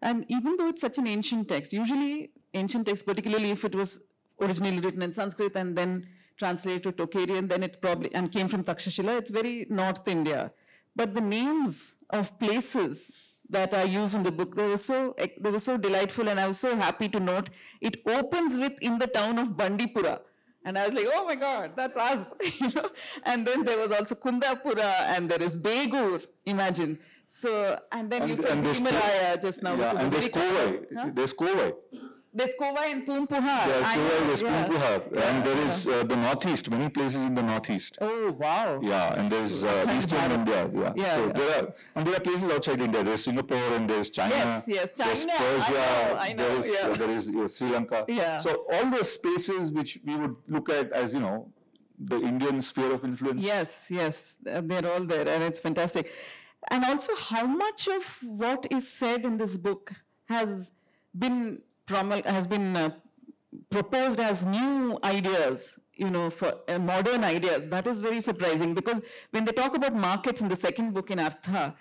And even though it's such an ancient text, usually ancient text, particularly if it was originally written in Sanskrit and then translated to Tocharian, then it probably and came from Takshashila, it's very North India. But the names of places that are used in the book, they were so they were so delightful, and I was so happy to note it opens with in the town of Bandipura. And I was like, oh my God, that's us, you know. And then there was also Kundapura, and there is Begur, imagine. So, and then you said Himalaya just now, yeah, which is and there's Kovai. There's Kovai. There's Kovai and Pumpuhar. There's I know, Kovai, there's yeah. And there is uh, the northeast, many places in the northeast. Oh, wow. Yeah, and there's uh, Eastern India. Yeah. Yeah, so yeah. there are, and there are places outside India. There's Singapore and there's China. Yes, yes, There's China, I know, I know, There is, yeah. uh, there is uh, Sri Lanka. Yeah. So all those spaces which we would look at as you know the Indian sphere of influence. Yes, yes, uh, they're all there, and it's fantastic. And also, how much of what is said in this book has been has been uh, proposed as new ideas, you know, for uh, modern ideas. That is very surprising because when they talk about markets in the second book in Artha,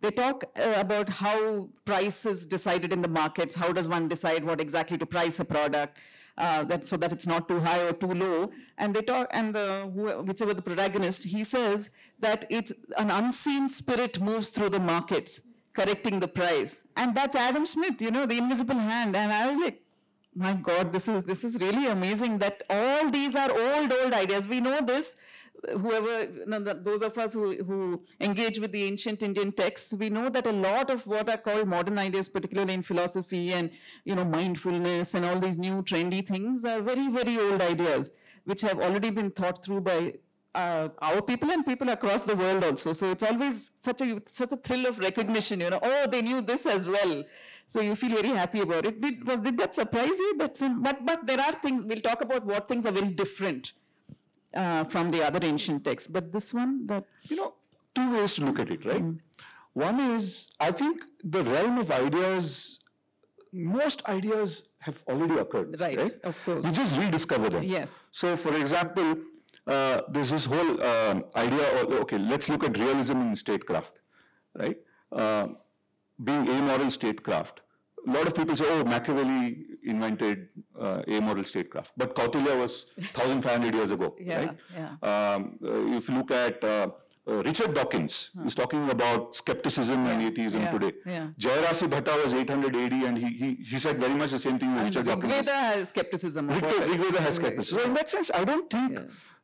they talk uh, about how price is decided in the markets. How does one decide what exactly to price a product? Uh, that so that it's not too high or too low. And they talk, and the, whichever the protagonist, he says that it's an unseen spirit moves through the markets, correcting the price. And that's Adam Smith, you know, the invisible hand. And I was like, my God, this is this is really amazing that all these are old, old ideas. We know this whoever, those of us who, who engage with the ancient Indian texts, we know that a lot of what are called modern ideas, particularly in philosophy and, you know, mindfulness and all these new trendy things are very, very old ideas, which have already been thought through by uh, our people and people across the world also. So it's always such a, such a thrill of recognition, you know, oh, they knew this as well. So you feel very happy about it. Did, was, did that surprise you? That's, but, but there are things, we'll talk about what things are very different uh, from the other ancient texts. But this one, that you know, two ways to look at it, right? One is, I think the realm of ideas, most ideas have already occurred. Right, Right, of course. We just rediscover them. Yes. So, for example, uh, there's this whole um idea of, okay, let's look at realism in statecraft, right? Uh, being amoral statecraft. A lot of people say, oh, Machiavelli invented uh, amoral statecraft, but Kautilya was 1,500 years ago, Yeah, right? yeah. Um, uh, if you look at uh, uh, Richard Dawkins, he's talking about skepticism and atheism yeah, today. yeah. Jayarasi Bhatta was 800 AD and he, he, he said very much the same thing that Richard Dawkins. Rigveda has skepticism. Rigveda. Rigveda has skepticism. So in that sense, I don't think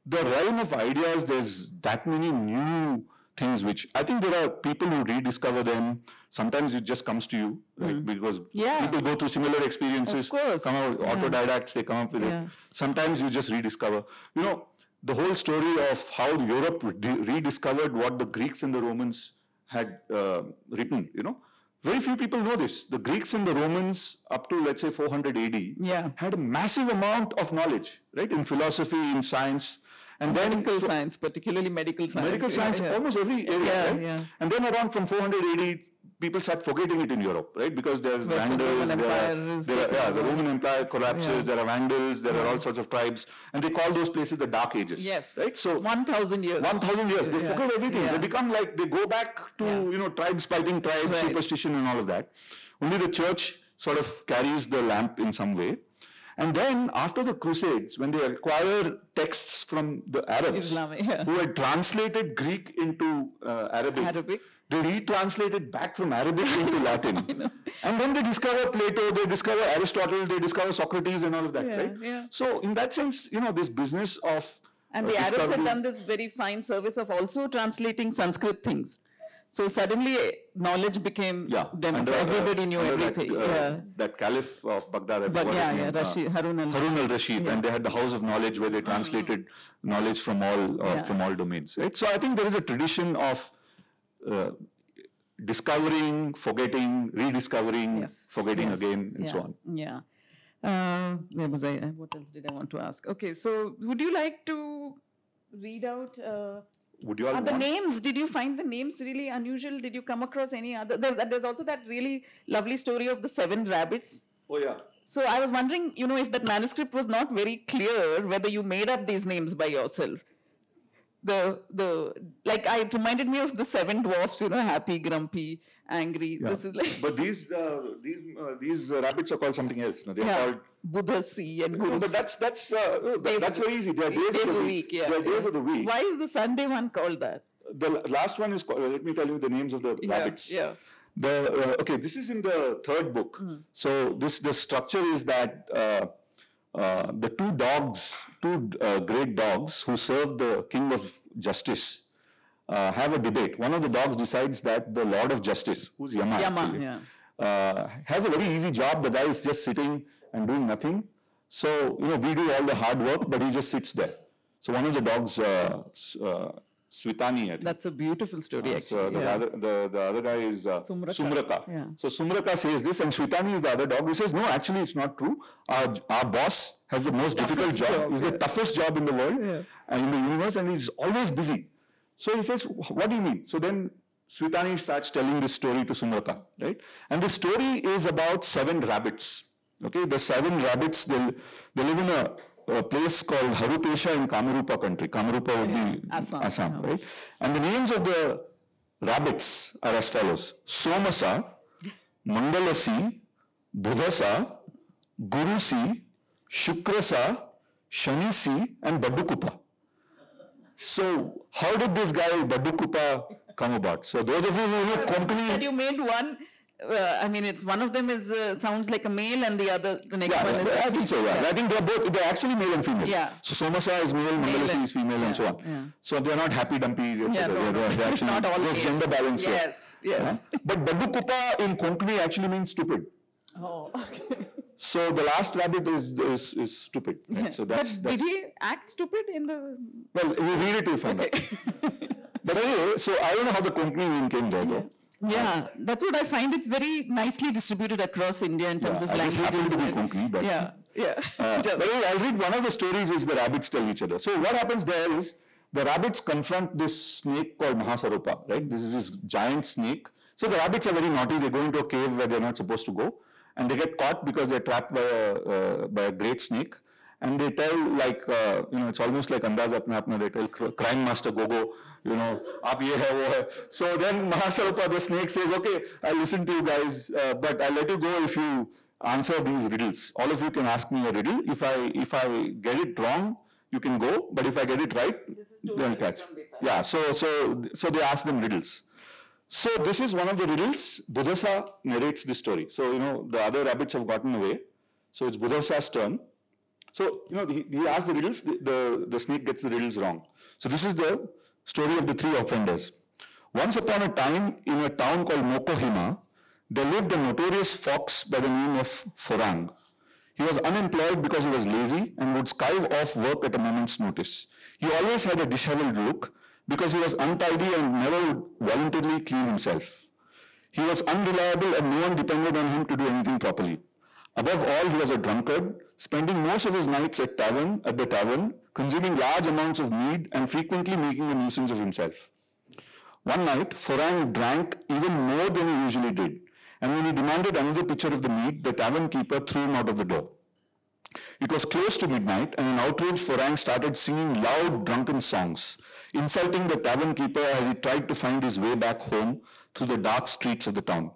the realm of ideas, there's that many new things which I think there are people who rediscover them. Sometimes it just comes to you, right? Because Mm. Yeah. people go through similar experiences. Of course. Come out, autodidacts, they come up with Yeah. it. Sometimes you just rediscover. You know, the whole story of how Europe re- rediscovered what the Greeks and the Romans had uh, written, you know. Very few people know this. The Greeks and the Romans, up to let's say 400 AD, Yeah. had a massive amount of knowledge, right, in philosophy, in science, and then Medical science, particularly medical science. medical science, yeah. almost every area, Yeah, right? yeah. And then around from 400 AD, people start forgetting it in Europe, right? Because there's Western Vandals, there are, there are- yeah, the. Roman Empire collapses, there are Vandals, there are all sorts of tribes, and they call those places the Dark Ages. Yes. Right? So 1,000 years. 1,000 years, they Yeah, forget everything. yeah. They become like, they go back to, you know, tribes fighting tribes, Right. superstition and all of that. Only the church sort of carries the lamp in some way. And then after the Crusades, when they acquire texts from the Arabs, yeah. who had translated Greek into uh, Arabic, Arabic. they retranslated back from Arabic into Latin. And then they discover Plato, they discover Aristotle, they discover Socrates and all of that, Yeah, right? yeah. So in that sense, you know, this business of And uh, the Arabs had done this very fine service of also translating Sanskrit things. So suddenly knowledge became Yeah, under, uh, everybody knew under everything. That, uh, yeah. that Caliph of Baghdad. I But yeah, yeah, name, Rashid, Harun al-Rashid. Harun al-Rashid, and they had the House of Knowledge where they translated knowledge from all uh, Yeah. from all domains. Right? So I think there is a tradition of uh, discovering, forgetting, rediscovering, Yes, forgetting yes, again, and so on. Yeah. Uh, where was I? Uh, What else did I want to ask? Okay, so would you like to read out? Uh, Would you all are the names? Did you find the names really unusual? Did you come across any other? There, there's also that really lovely story of the seven rabbits. Oh yeah. So I was wondering, you know, if that manuscript was not very clear, whether you made up these names by yourself. The the like I it reminded me of the seven dwarfs, you know, happy, grumpy, angry. This is like but these uh, these uh, these uh, rabbits are called something else. No? They're yeah, called. Buddha C and No, but that's that's uh, no, that- that's very easy. They are days, days of the week. yeah. They are days yeah. of the week. Why is the Sunday one called that? The last one is called. Let me tell you the names of the rabbits. yeah. The uh, okay, this is in the third book. Hmm. So this the structure is that uh, the two dogs, two uh, great dogs who serve the king of justice, uh, have a debate. One of the dogs decides that the Lord of Justice, who's Yama, Yama, actually, yeah. uh, has a very easy job. The guy is just sitting and doing nothing. So you know we do all the hard work, but he just sits there. So one of the dogs, uh, uh, Switani, I think. That's a beautiful story, So actually. the, yeah. other, the, the other guy is uh, Sumraka. Sumraka. Yeah. So Sumraka says this, and Shwitani is the other dog who says, no, actually it's not true. Our, our boss has the most difficult job. job, He's yeah. the toughest job in the world Yeah. and in the universe, and he's always busy. So he says, what do you mean? So then Switani starts telling this story to Sumraka, right? And the story is about seven rabbits. Okay, the seven rabbits, they, they live in a, a place called Harupesha in Kamarupa country. Kamarupa would be Assam, Assam, right? And the names of the rabbits are as follows. Somasa, Mangalasi, Budhasa, Gurusi, Shukrasa, Shanisi, and Badukupa. So, how did this guy Badukupa come about? So, those of you who know That company, you made one uh, I mean, it's one of them is uh, sounds like a male, and the other, the next one is. I think so, yeah. I think they're both, they're actually male and female. Yeah. So Somasa is male, Mangalasi is female, and so on. yeah. So they're not happy dumpy. Yeah, no, they're, they're actually, not all there's gender balance here. Yes, yes. Huh? But Babu Kupa in Konkani actually means stupid. Oh, okay. So the last rabbit is is, is stupid. Right? So that's, but that's did he act stupid in the? well, you read it, you'll find out. But anyway, so I don't know how the Konkani name came there though. Yeah, that's what I find. It's very nicely distributed across India in terms Yeah, of I just languages. happen to be Konkani, yeah, yeah. Uh, It does. but anyway, I'll read one of the stories is the rabbits tell each other. So what happens there is the rabbits confront this snake called Mahasarupa, right? This is this giant snake. So the rabbits are very naughty. They go into a cave where they're not supposed to go, and they get caught because they're trapped by a uh, by a great snake. And they tell like uh, you know it's almost like Andaz Apna Apna. They tell crime master Gogo, you know, aap ye hai wo hai. So then Mahasarupa the snake says, okay, I'll listen to you guys, uh, but I'll let you go if you answer these riddles. All of you can ask me a riddle. If I if I get it wrong, you can go. But if I get it right, then catch. Yeah. So so so they ask them riddles. So this is one of the riddles. Budhasa narrates this story. So you know the other rabbits have gotten away. So it's Budhasa's turn. So you know he, he asks the riddles. The, the the snake gets the riddles wrong. So this is the story of the three offenders. Once upon a time, in a town called Mokohima, there lived a notorious fox by the name of Forang. He was unemployed because he was lazy and would skive off work at a moment's notice. He always had a disheveled look because he was untidy and never would voluntarily clean himself. He was unreliable and no one depended on him to do anything properly. Above all, he was a drunkard, spending most of his nights at tavern at the tavern, consuming large amounts of mead and frequently making a nuisance of himself. One night, Forang drank even more than he usually did, and when he demanded another pitcher of the mead, the tavern keeper threw him out of the door. It was close to midnight, and an outraged Forang started singing loud, drunken songs, insulting the tavern keeper as he tried to find his way back home through the dark streets of the town.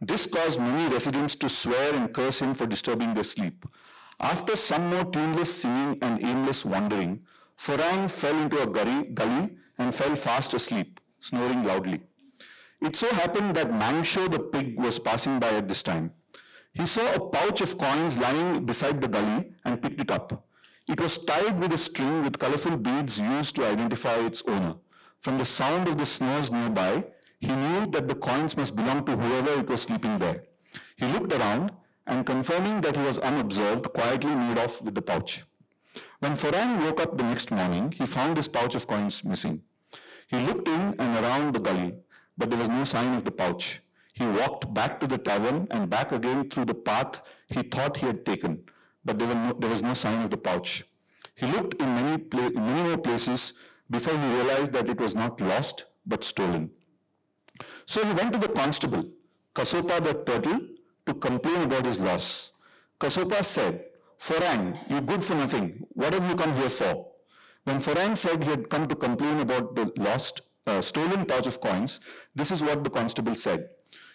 This caused many residents to swear and curse him for disturbing their sleep. After some more tuneless singing and aimless wandering, Forang fell into a gully, and fell fast asleep, snoring loudly. It so happened that Mangsho the pig was passing by at this time. He saw a pouch of coins lying beside the gully and picked it up. It was tied with a string with colorful beads used to identify its owner. From the sound of the snores nearby, he knew that the coins must belong to whoever it was sleeping there. He looked around and confirming that he was unobserved, quietly made off with the pouch. When Forang woke up the next morning, he found his pouch of coins missing. He looked in and around the gully, but there was no sign of the pouch. He walked back to the tavern and back again through the path he thought he had taken, but there, no, there was no sign of the pouch. He looked in many, many more places before he realized that it was not lost, but stolen. So he went to the constable, Kasopa the turtle, to complain about his loss. Kasopa said, Forang, you good for nothing. What have you come here for? When Forang said he had come to complain about the lost, uh, stolen pouch of coins, this is what the constable said.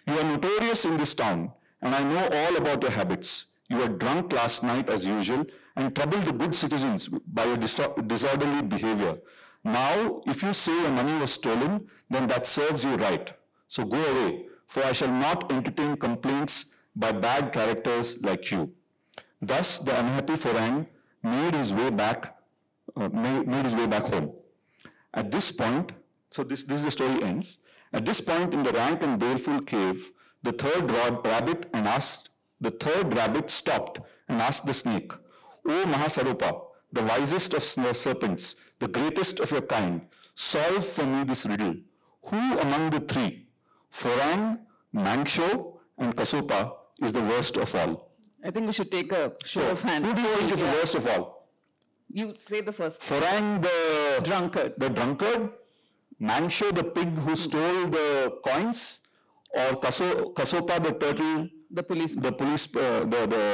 You are notorious in this town, and I know all about your habits. You were drunk last night as usual and troubled the good citizens by your disorderly behavior. Now, if you say your money was stolen, then that serves you right. So go away, for I shall not entertain complaints by bad characters like you. Thus, the unhappy Forang made his way back, uh, made, made his way back home. At this point, so this, this is the story ends. At this point in the rank and baleful cave, the third rod, rabbit and asked, the third rabbit stopped and asked the snake, O Mahasarupa, the wisest of serpents, the greatest of your kind, solve for me this riddle. Who among the three, Forang, Mangsho, and Kasopa, is the worst of all? I think we should take a show of hands. Who do you think is the worst of all? You say the first. Forang, the Drunkard. the drunkard, Mansho, the pig who stole the coins, or Kaso, Kasopa, the turtle, The policeman. the police, uh, the, the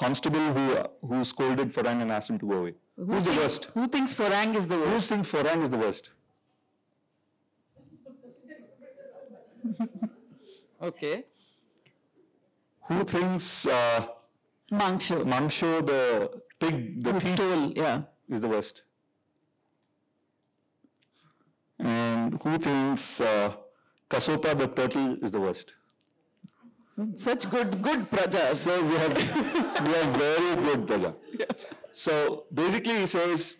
constable who who scolded Forang and asked him to go away. Who's the worst? Who thinks Forang is the worst? Who thinks Forang is the worst? Okay. Who thinks uh, Mangsho? Mansho, the pig, the Who thief, stole, yeah. is the worst? And who thinks uh, Kasopa, the turtle, is the worst? Such good, good prajas. So we have, we have very good praja. So basically he says,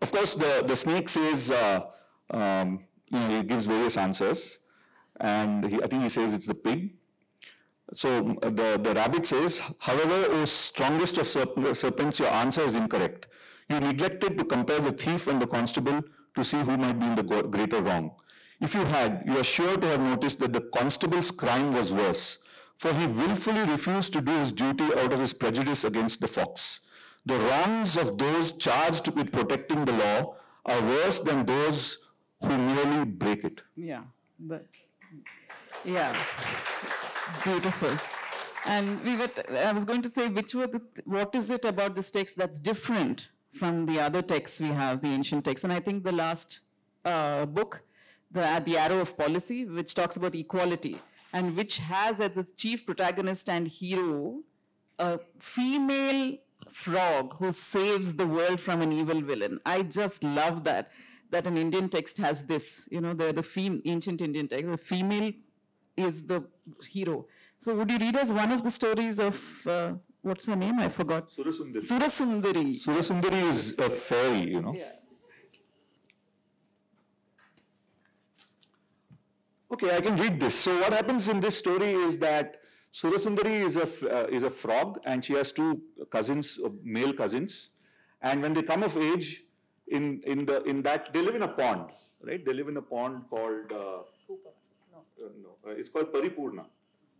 of course the, the snake says, uh, um, you know, he gives various answers. And he, I think he says it's the pig. So the, the rabbit says, however, O strongest of serp- serpents, your answer is incorrect. You neglected to compare the thief and the constable to see who might be in the greater wrong. If you had, you are sure to have noticed that the constable's crime was worse, for he willfully refused to do his duty out of his prejudice against the fox. The wrongs of those charged with protecting the law are worse than those who merely break it. Yeah, but yeah, beautiful. And we were. I was going to say, which were the? What is it about this text that's different from the other texts we have, the ancient texts? And I think the last uh, book, the the Arrow of Policy, which talks about equality, and which has as its chief protagonist and hero a female frog who saves the world from an evil villain. I just love that that an Indian text has this. You know, the the ancient Indian text, the female is the hero. So would you read us one of the stories of uh, what's her name? I forgot. Surasundari. Surasundari. Surasundari is a fairy, you know. Yeah. Okay, I can read this. So what happens in this story is that Surasundari is a f- uh, is a frog, and she has two cousins, uh, male cousins, and when they come of age, in in the in that they live in a pond, right? They live in a pond called. Uh, uh, no, uh, it's called Paripurna.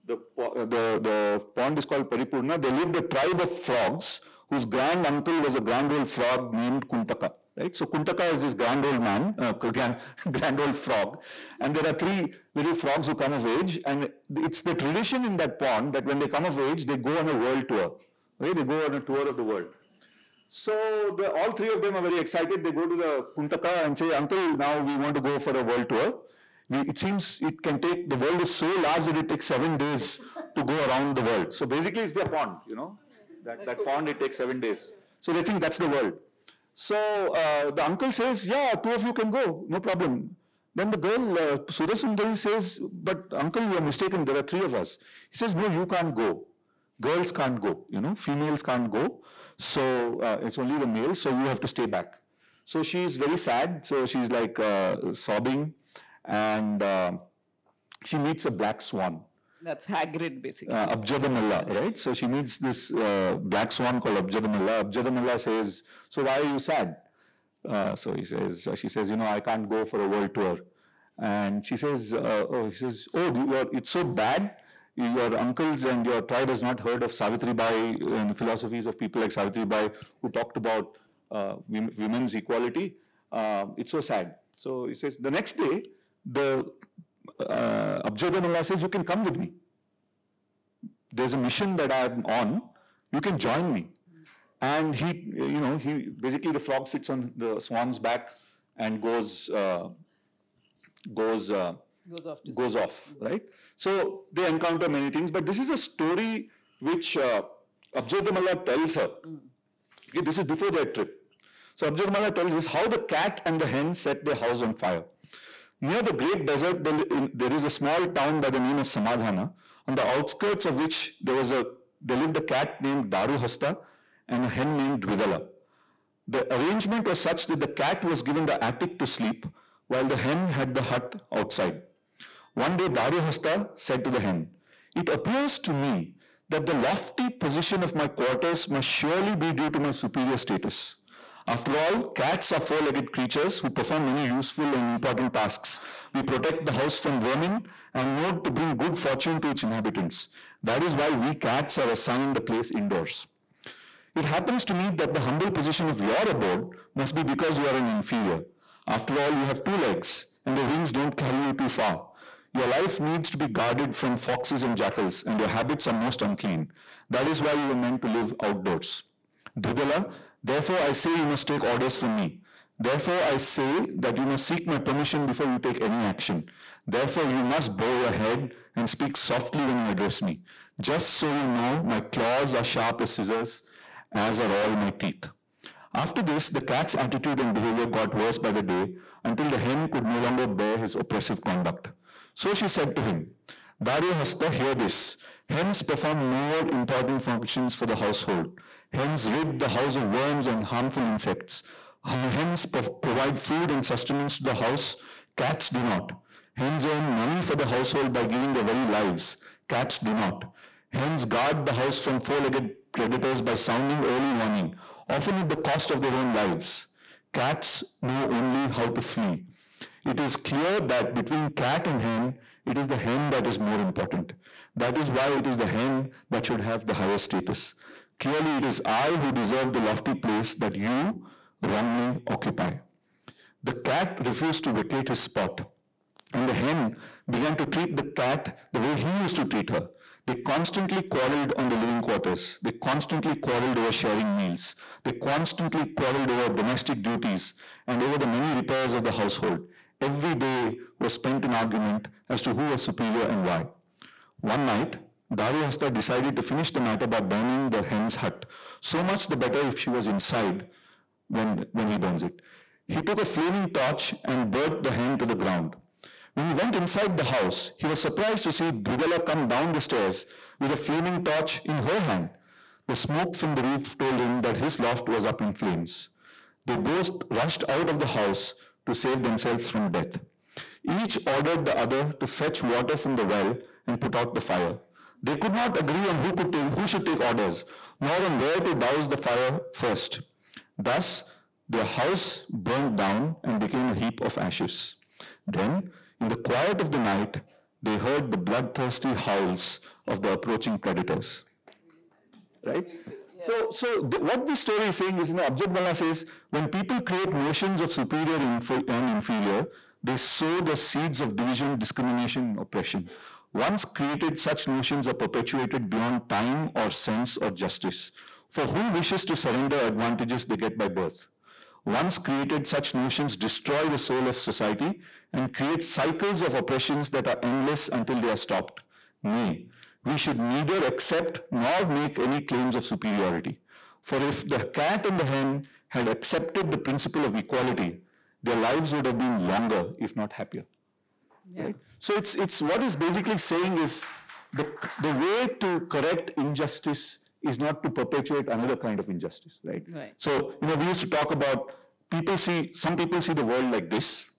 The, uh, the, the pond is called Paripurna. They lived a tribe of frogs whose grand uncle was a grand old frog named Kuntaka. Right? So Kuntaka is this grand old man, uh, grand, grand old frog. And there are three little frogs who come of age. And it's the tradition in that pond that when they come of age, they go on a world tour. Right? They go on a tour of the world. So the, all three of them are very excited. They go to the Kuntaka and say, Uncle, now we want to go for a world tour. It seems it can take, the world is so large that it takes seven days to go around the world. So basically it's their pond, you know. That, that pond, it takes seven days. So they think that's the world. So uh, the uncle says, yeah, two of you can go, no problem. Then the girl, uh, Surasundari says, but uncle, you are mistaken, there are three of us. He says, no, you can't go girls can't go, you know, females can't go. So uh, it's only the males, so you have to stay back. So she's very sad. So she's like uh, sobbing, and uh, she meets a black swan, That's Hagrid, basically. uh, Abjadamalla, right? So she meets this uh, black swan called Abjadamalla. Abjadamalla says, "So why are you sad?" Uh, so he says, she says, "You know, I can't go for a world tour." And she says, uh, "Oh, he says, oh, it's so bad." Your uncles and your tribe has not heard of Savitri Bai and the philosophies of people like Savitri Bai who talked about uh, women's equality. Uh, it's so sad. So he says, the next day, the uh, Abjadamalla says, you can come with me there's a mission that I'm on, you can join me. And he, you know, he basically the frog sits on the swan's back and goes, uh, goes, uh, Goes off to goes off, right? So they encounter many things, but this is a story which uh, Abjadamalla tells her. Okay, this is before their trip. So Abjadamalla tells us how the cat and the hen set their house on fire. Near the great desert, there is a small town by the name of Samadhana, on the outskirts of which there was a there lived a cat named Daruhasta and a hen named Dvidala. The arrangement was such that the cat was given the attic to sleep, while the hen had the hut outside. One day Daruhasta said to the hen, It appears to me that the lofty position of my quarters must surely be due to my superior status. After all, cats are four-legged creatures who perform many useful and important tasks. We protect the house from vermin and know to bring good fortune to its inhabitants. That is why we cats are assigned a place indoors. It happens to me that the humble position of your abode must be because you are an inferior. After all, you have two legs, and the wings don't carry you too far. Your life needs to be guarded from foxes and jackals, and your habits are most unclean. That is why you were meant to live outdoors. Dvidala, therefore I say you must take orders from me. Therefore I say that you must seek my permission before you take any action. Therefore you must bow your head and speak softly when you address me. Just so you know, my claws are sharp as scissors, as are all my teeth. After this, the cat's attitude and behavior got worse by the day until the hen could no longer bear his oppressive conduct. So she said to him, Daryahasta, hear this. Hens perform more important functions for the household. Hens rid the house of worms and harmful insects. Hens provide food and sustenance to the house. Cats do not. Hens earn money for the household by giving their very lives. Cats do not. Hens guard the house from four-legged predators by sounding early warning, often at the cost of their own lives. Cats know only how to flee. It is clear that between cat and hen, it is the hen that is more important. That is why it is the hen that should have the higher status. Clearly, it is I who deserve the lofty place that you wrongly occupy. The cat refused to vacate his spot, and the hen began to treat the cat the way he used to treat her. They constantly quarreled on the living quarters. They constantly quarreled over sharing meals. They constantly quarreled over domestic duties and over the many repairs of the household. Every day was spent in argument as to who was superior and why. One night, Daryahasta decided to finish the matter by burning the hen's hut. So much the better if she was inside when, when he burns it. He took a flaming torch and burnt the hen to the ground. When he went inside the house, he was surprised to see Dvigala come down the stairs with a flaming torch in her hand. The smoke from the roof told him that his loft was up in flames. They both rushed out of the house to save themselves from death. Each ordered the other to fetch water from the well and put out the fire. They could not agree on who, could take, who should take orders, nor on where to douse the fire first. Thus, their house burned down and became a heap of ashes. Then in the quiet of the night, they heard the bloodthirsty howls of the approaching predators. Right? So, so what this story is saying is, you know, Abjad says, when people create notions of superior and inferior, they sow the seeds of division, discrimination, oppression. Once created, such notions are perpetuated beyond time or sense or justice. For who wishes to surrender advantages they get by birth? Once created, such notions destroy the soul of society and create cycles of oppressions that are endless until they are stopped. Nay, we should neither accept nor make any claims of superiority. For if the cat and the hen had accepted the principle of equality, their lives would have been longer, if not happier. Yeah. Right? So it's, it's what is basically saying is the, the way to correct injustice is not to perpetuate another kind of injustice, right? Right. So, you know, we used to talk about people see, some people see the world like this,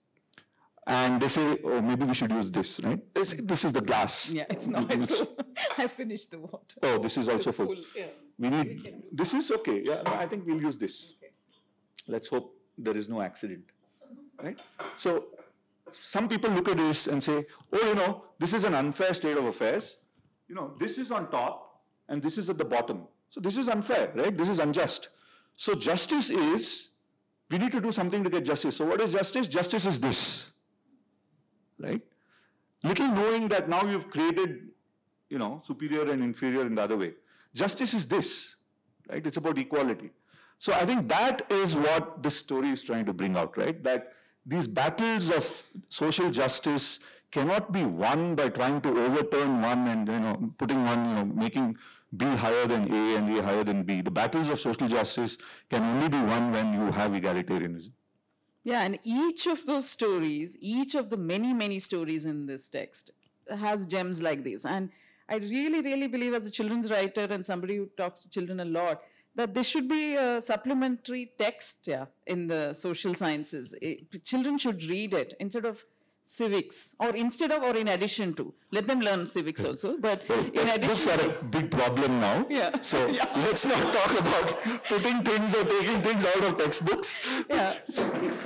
and they say, oh, maybe we should use this, right? This, this is the glass. Yeah, it's not. It's, I finished the water. Oh, this is also full. full. Yeah. We need, this is okay. Yeah, no, I think we'll use this. Okay. Let's hope there is no accident, right? So, some people look at this and say, oh, you know, this is an unfair state of affairs. You know, this is on top, and this is at the bottom. So this is unfair, right? This is unjust. So justice is, we need to do something to get justice. So what is justice? Justice is this, right? Little knowing that now you've created, you know, superior and inferior in the other way. Justice is this, right? It's about equality. So I think that is what this story is trying to bring out, right? That these battles of social justice cannot be won by trying to overturn one and you know putting one you know making B higher than A and A higher than B. The battles of social justice can only be won when you have egalitarianism. Yeah, and each of those stories, each of the many, many stories in this text has gems like these. And I really, really believe as a children's writer and somebody who talks to children a lot, that there should be a supplementary text yeah, in the social sciences. It, children should read it instead of civics or instead of or in addition to. Let them learn civics also but well, in addition are a big problem now. Yeah. So yeah. let's not talk about putting things or taking things out of textbooks. Yeah.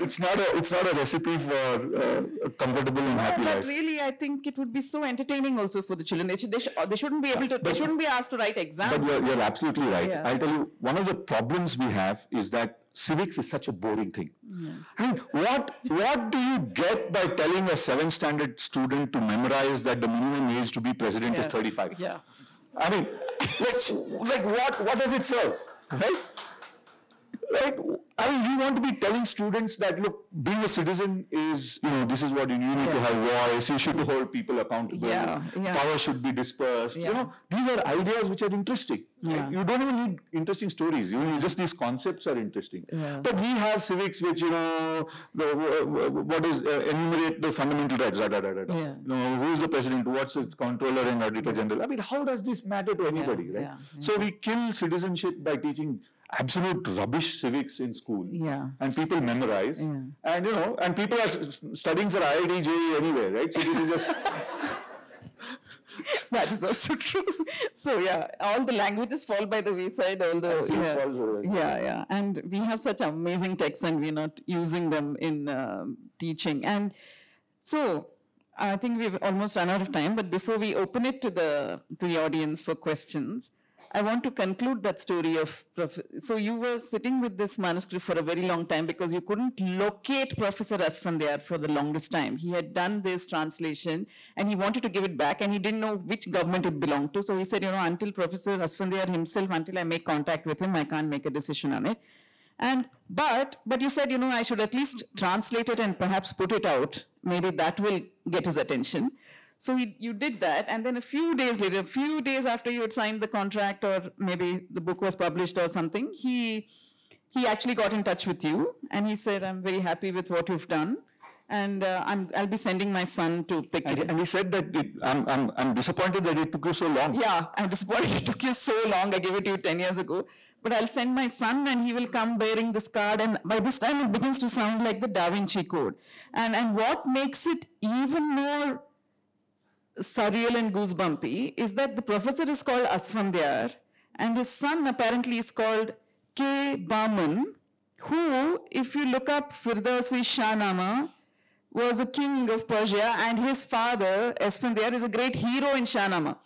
It's not a it's not a recipe for uh, a comfortable and no, happy but life. really i think it would be so entertaining also for the children. They, should, they, sh they shouldn't be able to but, they shouldn't be asked to write exams. but you're, you're absolutely right. Yeah. i'll tell you one of the problems we have is that civics is such a boring thing. Yeah. I mean, what, what do you get by telling a seventh standard student to memorize that the minimum age to be president yeah. is 35? Yeah. I mean, like, like what, what does it serve, right? Right? I mean, you want to be telling students that look, being a citizen is, you know, this is what you, you need to have voice. You should hold people accountable. Yeah, yeah. Power should be dispersed. You know, these are ideas which are interesting. Yeah. You don't even need interesting stories. You need just these concepts are interesting. Yeah. But we have civics which you know, the, what is uh, enumerate the fundamental rights. Da, da, da, da, da. Yeah. You know, who is the president? What's the controller and auditor general? I mean, how does this matter to anybody, right? yeah, So we kill citizenship by teaching absolute rubbish civics in school. Yeah. And people memorize. And you know, and people are studying for IIT JEE anyway, right? So this is just that is also true. So yeah, all the languages fall by the wayside. All the yeah, yeah, yeah, and we have such amazing texts, and we're not using them in um teaching. And so I think we've almost run out of time. But before we open it to the to the audience for questions, I want to conclude that story of. So you were sitting with this manuscript for a very long time because you couldn't locate Professor Asfandyar for the longest time. He had done this translation and he wanted to give it back and he didn't know which government it belonged to. So he said, you know, until Professor Asfandyar himself, until I make contact with him, I can't make a decision on it. And but but you said, you know, I should at least translate it and perhaps put it out. Maybe that will get his attention. So he, you did that, and then a few days later, a few days after you had signed the contract, or maybe the book was published or something, he he actually got in touch with you, and he said, "I'm very happy with what you've done, and uh, I'm I'll be sending my son to pick and, it." and he said that it, I'm, I'm, I'm disappointed that it took you so long. Yeah, I'm disappointed it took you so long. I gave it to you 10 years ago. But I'll send my son and he will come bearing this card. And by this time, it begins to sound like the Da Vinci Code. And, and what makes it even more surreal and goosebumpy is that the professor is called Asfandyar and his son apparently is called K. Barman, who, if you look up Firdausi Shahnama, was a king of Persia and his father, Asfandyar, is a great hero in Shahnama.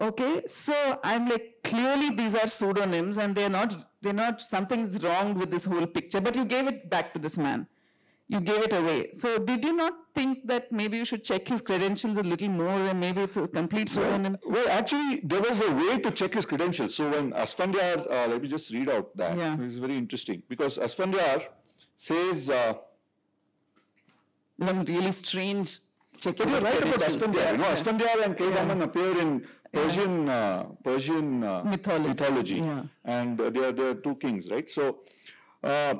Okay, so I'm like, clearly these are pseudonyms and they're not, they're not, something's wrong with this whole picture, but you gave it back to this man. You gave it away. So did you not think that maybe you should check his credentials a little more and maybe it's a complete pseudonym? Well, actually, there was a way to check his credentials. So when Asfandyar, uh, let me just read out that. Yeah. It's very interesting because Asfandyar says, uh, Some really strange checking you're right about. Asfandyar. You know, Yeah. Asfandyar and K. Raman appear in Persian, uh, Persian uh, Mythology. mythology. Yeah. And uh, they, are, they are two kings, right? So uh,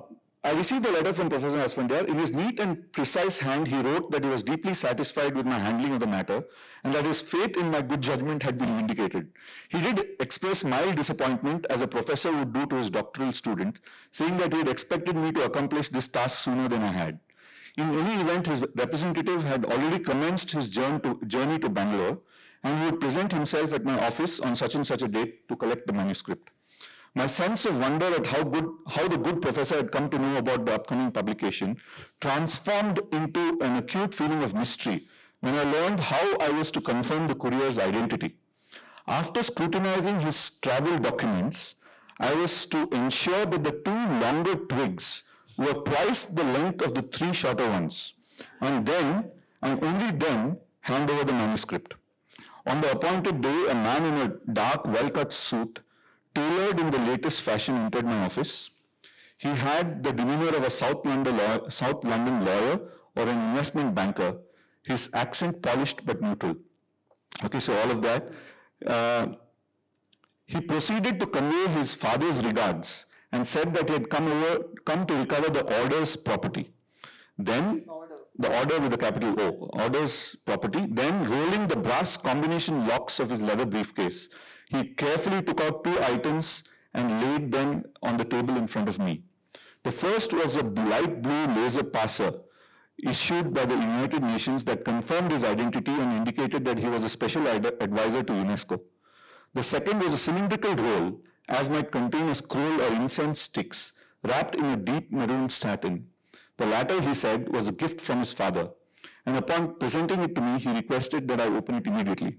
I received a letter from Professor Asfandyar. In his neat and precise hand, he wrote that he was deeply satisfied with my handling of the matter and that his faith in my good judgment had been vindicated. He did express mild disappointment as a professor would do to his doctoral student, saying that he had expected me to accomplish this task sooner than I had. In any event, his representative had already commenced his journey to, journey to Bangalore and he would present himself at my office on such and such a date to collect the manuscript. My sense of wonder at how good, how the good professor had come to know about the upcoming publication transformed into an acute feeling of mystery when I learned how I was to confirm the courier's identity. After scrutinizing his travel documents, I was to ensure that the two longer twigs were twice the length of the three shorter ones, and then, and only then, hand over the manuscript. On the appointed day, a man in a dark, well-cut suit, tailored in the latest fashion, entered my office. He had the demeanor of a South London, law- South London lawyer or an investment banker, his accent polished but neutral. Okay, so all of that. Uh, he proceeded to convey his father's regards and said that he had come over, come to recover the order's property. Then, the order with the capital O, order's property. Then, rolling the brass combination locks of his leather briefcase, he carefully took out two items and laid them on the table in front of me. The first was a light blue laissez-passer issued by the United Nations that confirmed his identity and indicated that he was a special ad- advisor to UNESCO. The second was a cylindrical roll, as might contain a scroll or incense sticks, wrapped in a deep maroon satin. The latter, he said, was a gift from his father, and upon presenting it to me, he requested that I open it immediately.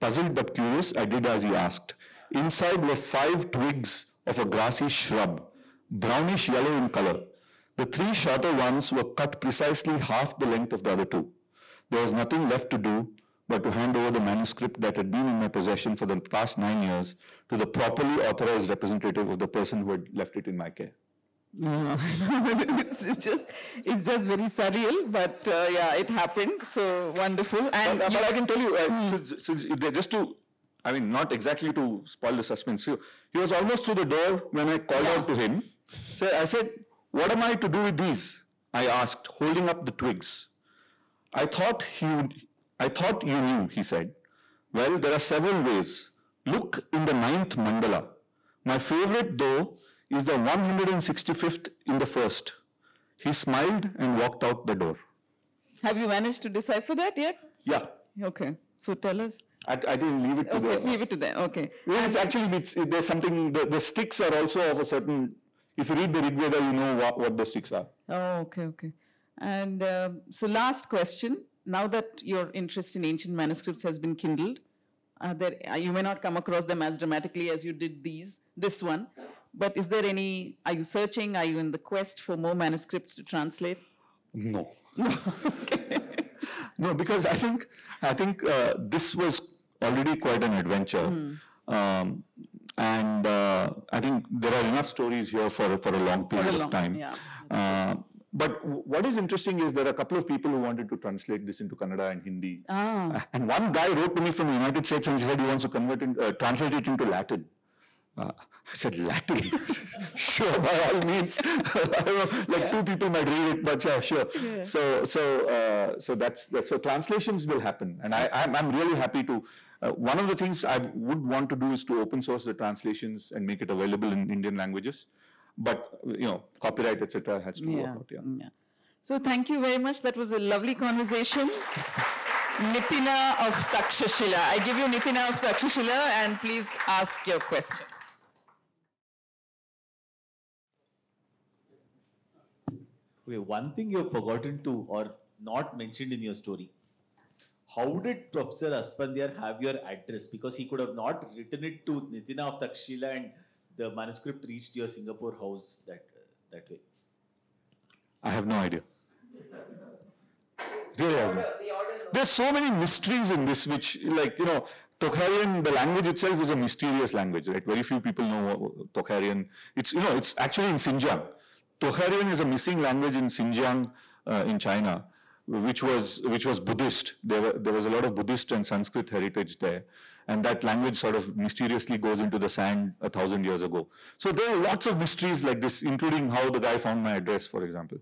Puzzled but curious, I did as he asked. Inside were five twigs of a grassy shrub, brownish yellow in color. The three shorter ones were cut precisely half the length of the other two. There was nothing left to do but to hand over the manuscript that had been in my possession for the past nine years to the properly authorized representative of the person who had left it in my care. No, it's, it's just it's just very surreal, but uh, yeah, it happened. So wonderful. And But, you- but I can tell you, uh, since, since they- just to, I mean, not exactly to spoil the suspense. So he was almost through the door when I called out to him. So I said, "What am I to do with these?" I asked, holding up the twigs. I thought he, would, I thought you knew. He said, "Well, there are several ways. Look in the ninth mandala. My favorite, though, is the 165th in the first. He smiled and walked out the door. have you managed to decipher that yet? Yeah, Okay. So tell us. I, I didn't leave it to Okay, the. leave it to them. Okay. Well, it's actually, it's, it- there's something, the, the sticks are also of a certain, if you read the Rig Veda, you know what, what the sticks are. Oh, okay, okay. And um so, last question. Now that your interest in ancient manuscripts has been kindled, there, uh, you may not come across them as dramatically as you did these, this one, but is there any, are you searching, are you in the quest for more manuscripts to translate? No. No, because I think, I think uh, this was already quite an adventure. Um, and uh, I think there are enough stories here for, for a long period long- of time. yeah, Uh, but what is interesting is there are a couple of people who wanted to translate this into Kannada and Hindi. Ah. And one guy wrote to me from the United States and he said he wants to convert it, uh, translate it into Latin. Uh, I said, Latin? sure, by all means. I don't know, like two people might read it, but yeah, sure. So, so, uh, so that's, that's, so translations will happen. And I, I'm, I'm really happy to, uh, one of the things I would want to do is to open source the translations and make it available in Indian languages. But, you know, copyright, etc. has to work Yeah, out, yeah. yeah. So thank you very much. That was a lovely conversation. Nitina of Takshashila. I give you Nitina of Takshashila and please ask your question. Okay, one thing you've forgotten to or not mentioned in your story. How did Professor Asfandyar have your address? Because he could have not written it to Nitina of Takshila and the manuscript reached your Singapore house that that way. I have no idea. Really, I have no. There's so many mysteries in this, which, like, you know, Tokharian, the language itself is a mysterious language, right? Very few people know what- Tokharian. It's, you know, it's actually in Xinjiang. Tokharian is a missing language in Xinjiang, uh, in China, which was which was Buddhist. There, were, there was a lot of Buddhist and Sanskrit heritage there, and that language sort of mysteriously goes into the sand a thousand years ago. So there are lots of mysteries like this, including how the guy found my address, for example.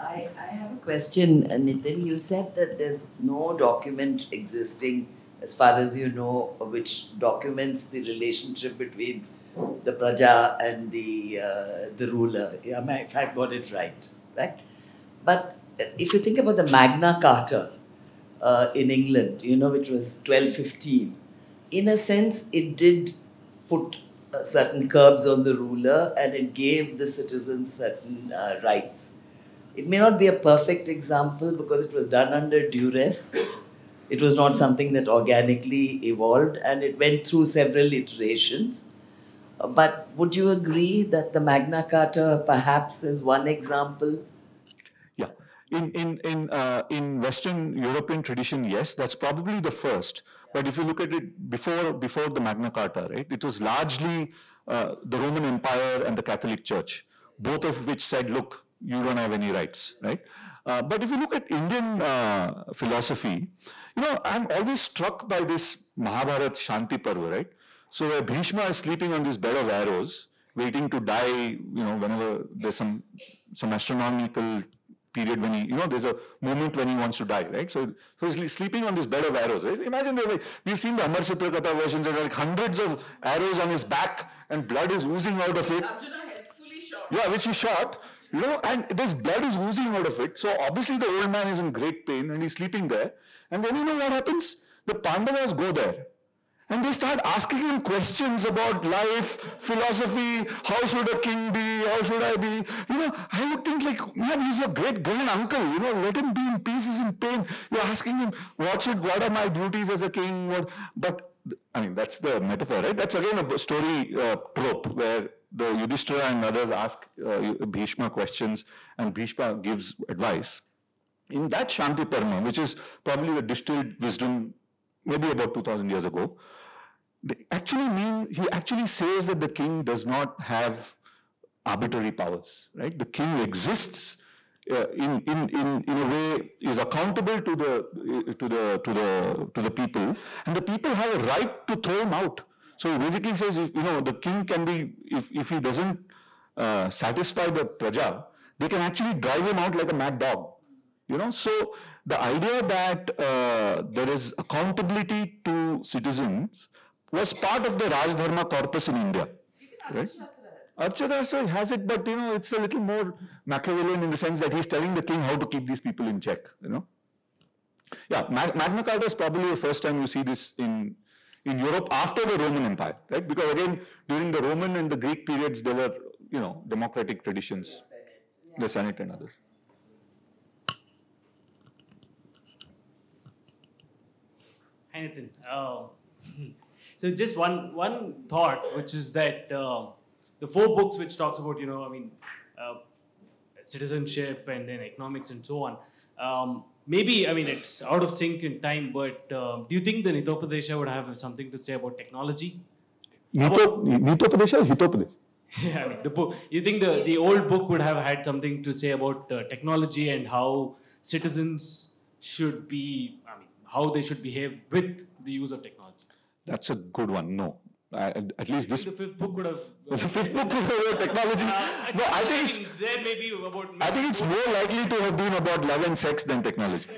I, I have a question, uh, Nitin. You said that there's no document existing, as far as you know, which documents the relationship between the praja and the uh, the ruler. Yeah, I- if I got it right, right? But if you think about the Magna Carta uh, in England, you know, which was 1215, in a sense, it did put uh, certain curbs on the ruler and it gave the citizens certain uh, rights. It may not be a perfect example because it was done under duress. It was not something that organically evolved and it went through several iterations. Uh, But would you agree that the Magna Carta perhaps is one example? Yeah, in in in uh, in Western European tradition, yes, that's probably the first. But if you look at it before before the Magna Carta, right, it was largely uh, the Roman Empire and the Catholic Church, both of which said, "Look, you don't have any rights," right? Uh, but if you look at Indian uh, philosophy, you know, I'm always struck by this Mahabharat Shanti Parva, right? So where Bhishma is sleeping on this bed of arrows, waiting to die, you know, whenever there's some some astronomical period when he, you know, there's a moment when he wants to die, right? So, so he's sleeping on this bed of arrows, right? Imagine there's like, we've seen the Amar Chitra Katha versions, there's like hundreds of arrows on his back and blood is oozing out of it. Arjuna had shot. Yeah, which he shot, you know, and this blood is oozing out of it. So obviously the old man is in great pain and he's sleeping there. And then you know what happens? The Pandavas go there. And they start asking him questions about life, philosophy, how should a king be, how should I be? You know, I would think like, man, he's your great grand uncle, you know, let him be in peace, he's in pain. You're asking him, what should, what are my duties as a king? What, but, I mean, that's the metaphor, right? That's again a story uh, trope where the Yudhishthira and others ask uh, Bhishma questions and Bhishma gives advice. In that Shanti Parva, which is probably the distilled wisdom maybe about 2000 years ago, they actually mean, he actually says that the king does not have arbitrary powers, right? The king exists uh, in, in, in, in a way is accountable to the, uh, to, the, to, the, to the people, and the people have a right to throw him out. So he basically says, you know, the king can be, if, if he doesn't uh, satisfy the praja, they can actually drive him out like a mad dog. You know, so the idea that uh, there is accountability to citizens was part of the Rajdharma corpus in India. Right? Has it, but you know, it's a little more Machiavellian in the sense that he's telling the king how to keep these people in check. You know, yeah, Magna Carta is probably the first time you see this in in Europe after the Roman Empire, right? Because again, during the Roman and the Greek periods, there were you know democratic traditions, the Senate and others. Hi, Nitin. Uh, so just one one thought, which is that uh, the four books which talks about you know I mean uh, citizenship and then economics and so on. Um, maybe I mean it's out of sync in time, but um, do you think the Nitopadesha would have something to say about technology? Nito, Nitopadesha Hitopadesha? yeah, I mean, the book. You think the, the old book would have had something to say about uh, technology and how citizens should be, how they should behave with the use of technology? That's a good one. No, I, at least this. The fifth book would have. The fifth book would have about technology. Uh, no, I think it's. there may be about. I think it's more likely to have been about love and sex than technology.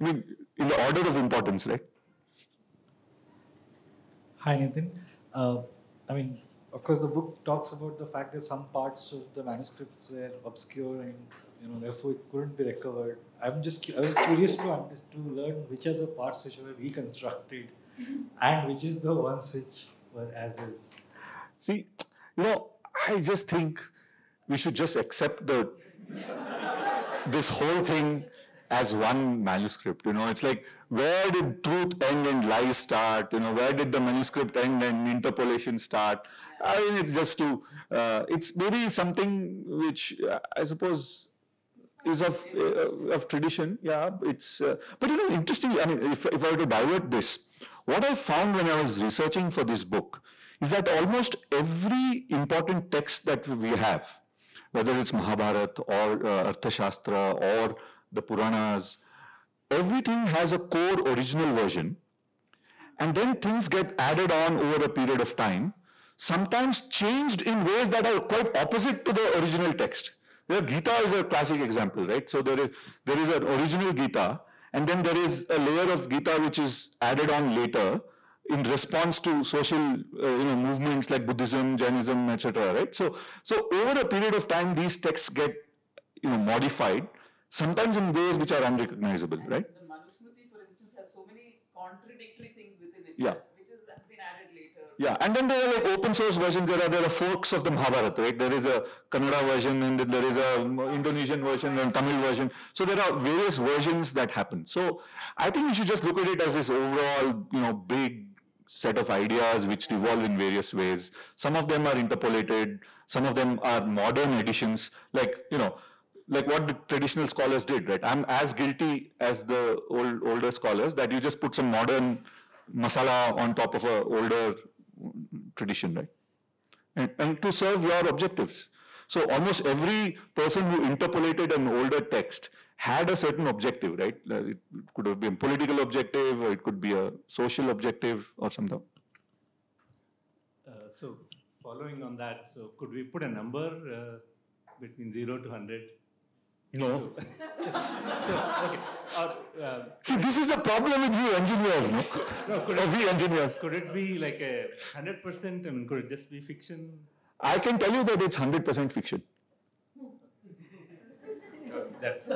I mean, in the order of importance, right? Hi, Nathan. Uh, I mean, of course, the book talks about the fact that some parts of the manuscripts were obscure and you know therefore it couldn't be recovered. I'm just I was curious to understand, to learn which are the parts which were reconstructed and which is the ones which were as is. See, you know, I just think we should just accept the this whole thing as one manuscript. You know, it's like where did truth end and lies start? You know, where did the manuscript end and interpolation start? I mean, it's just to uh, it's maybe something which uh, I suppose is of uh, of tradition. Yeah, it's uh, but you know, interestingly, I mean, if if I were to divert this, what I found when I was researching for this book is that almost every important text that we have, whether it's Mahabharata or uh, Arthashastra or the Puranas, everything has a core original version, and then things get added on over a period of time, sometimes changed in ways that are quite opposite to the original text. The Gita is a classic example, right? So there is there is an original Gita, and then there is a layer of Gita which is added on later in response to social uh, you know movements like Buddhism, Jainism, etc. Right? So so over a period of time, these texts get you know modified, sometimes in ways which are unrecognizable, right? The Manusmriti, for instance, has so many contradictory things within it, Yeah. which has been added later. Yeah, and then there are like open source versions. There are there are forks of the Mahabharata, right? There is a Kannada version, and there is a um, Indonesian version and Tamil version. So there are various versions that happen. So I think we should just look at it as this overall, you know, big set of ideas which evolve in various ways. Some of them are interpolated. Some of them are modern additions, like you know. Like what the traditional scholars did, right? I'm as guilty as the old older scholars that you just put some modern masala on top of a older tradition, right? And, and to serve your objectives. So almost every person who interpolated an older text had a certain objective, right? It could have been political objective, or it could be a social objective, or something. Uh, so following on that, so could we put a number uh, between zero to hundred? No. So okay, or uh, See, this is the problem with you engineers, no? no, could Or it, we engineers. could it be like a hundred percent? I mean, could it just be fiction? I can tell you that it's 100% fiction. That's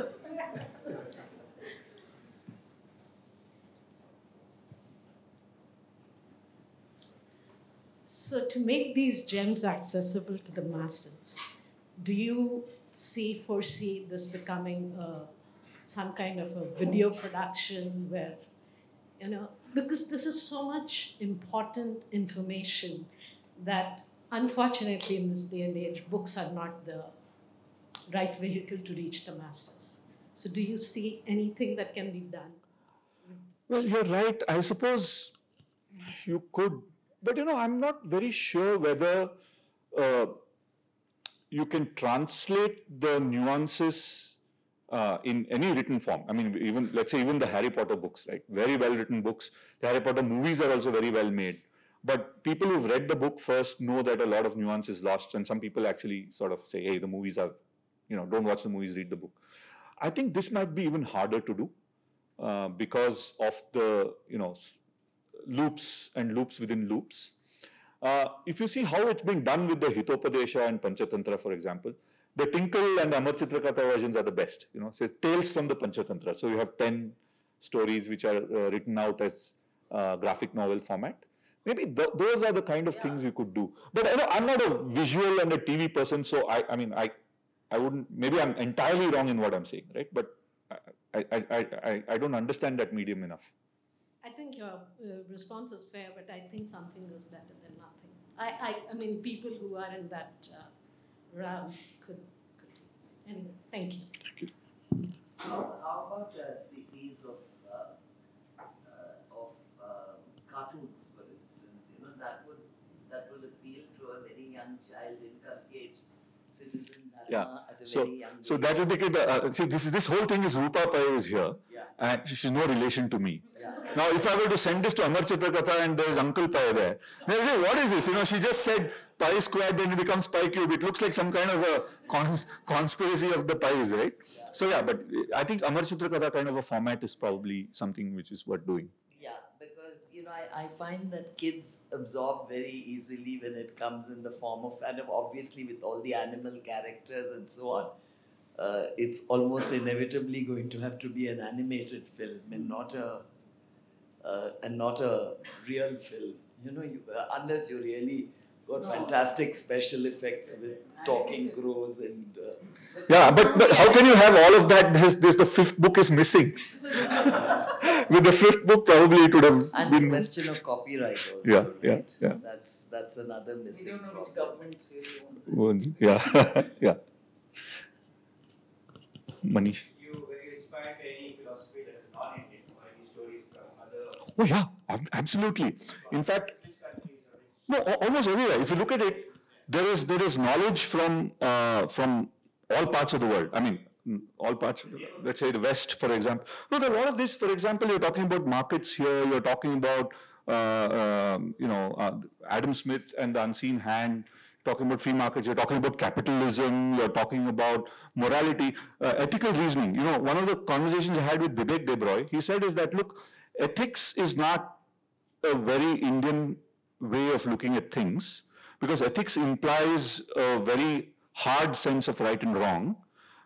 So, to make these gems accessible to the masses, do you see, foresee this becoming uh, some kind of a video production where, you know, because this is so much important information that unfortunately in this day and age, books are not the right vehicle to reach the masses. So, do you see anything that can be done? Well, you're right. I suppose you could, but you know, I'm not very sure whether uh, you can translate the nuances uh, in any written form. I mean, even let's say even the Harry Potter books, right? Very well written books. The Harry Potter movies are also very well made. But people who've read the book first know that a lot of nuance is lost, and some people actually sort of say, "Hey, the movies are, you know, don't watch the movies, read the book." I think this might be even harder to do uh, because of the you know loops and loops within loops. Uh, if you see how it's being done with the Hitopadesha and Panchatantra, for example, the Tinkle and the Amar Chitrakatha versions are the best. You know, so tales from the Panchatantra. So you have ten stories which are uh, written out as uh, graphic novel format. Maybe th those are the kind of yeah. things you could do. But I know I'm not a visual and a TV person, so I, I mean, I, I wouldn't. Maybe I'm entirely wrong in what I'm saying, right? But I, I, I, I, I don't understand that medium enough. I think your uh, response is fair, but I think something is better than nothing. I, I, I mean, people who are in that uh, realm could, could. Anyway, thank you. Thank you. How, how about a series of uh, uh, of um, cartoons, for instance? You know, that would that will appeal to a very young child, inculcate citizen yeah. So, so that would make it. Uh, see, this is this whole thing is Roopa Pai is here, yeah. and she's no relation to me. Yeah. Now, if I were to send this to Amar Chitrakatha and there's Uncle Pai there, they'll say, "What is this?" You know, she just said pi squared, then it becomes pi cube. It looks like some kind of a cons conspiracy of the pies, right? So yeah, but I think Amar Chitrakatha kind of a format is probably something which is worth doing. I, I find that kids absorb very easily when it comes in the form of, and obviously with all the animal characters and so on, uh, it's almost inevitably going to have to be an animated film and not a, uh, and not a real film. You know, you, uh, unless you really got fantastic special effects with talking crows and. Uh, yeah, but, but how can you have all of that? This, this the fifth book is missing. with the fifth book, probably it would have and been. the question of copyright also. Yeah, yeah, right? yeah. That's that's another missing. We don't know problem. which government really wants it. Yeah, yeah. Manish. You inspired by any philosophy that is non-Indian or any stories from other? Oh yeah, ab- absolutely. In fact, no, almost everywhere. If you look at it, there is there is knowledge from uh, from all parts of the world. I mean, mm, all parts. Let's say the West, for example. No, there are a lot of this. For example, you're talking about markets here. You're talking about uh, um, you know uh, Adam Smith and the Unseen Hand. Talking about free markets, you're talking about capitalism, you're talking about morality, uh, ethical reasoning. You know, one of the conversations I had with Bibek Debroy, he said is that look, ethics is not a very Indian way of looking at things because ethics implies a very hard sense of right and wrong,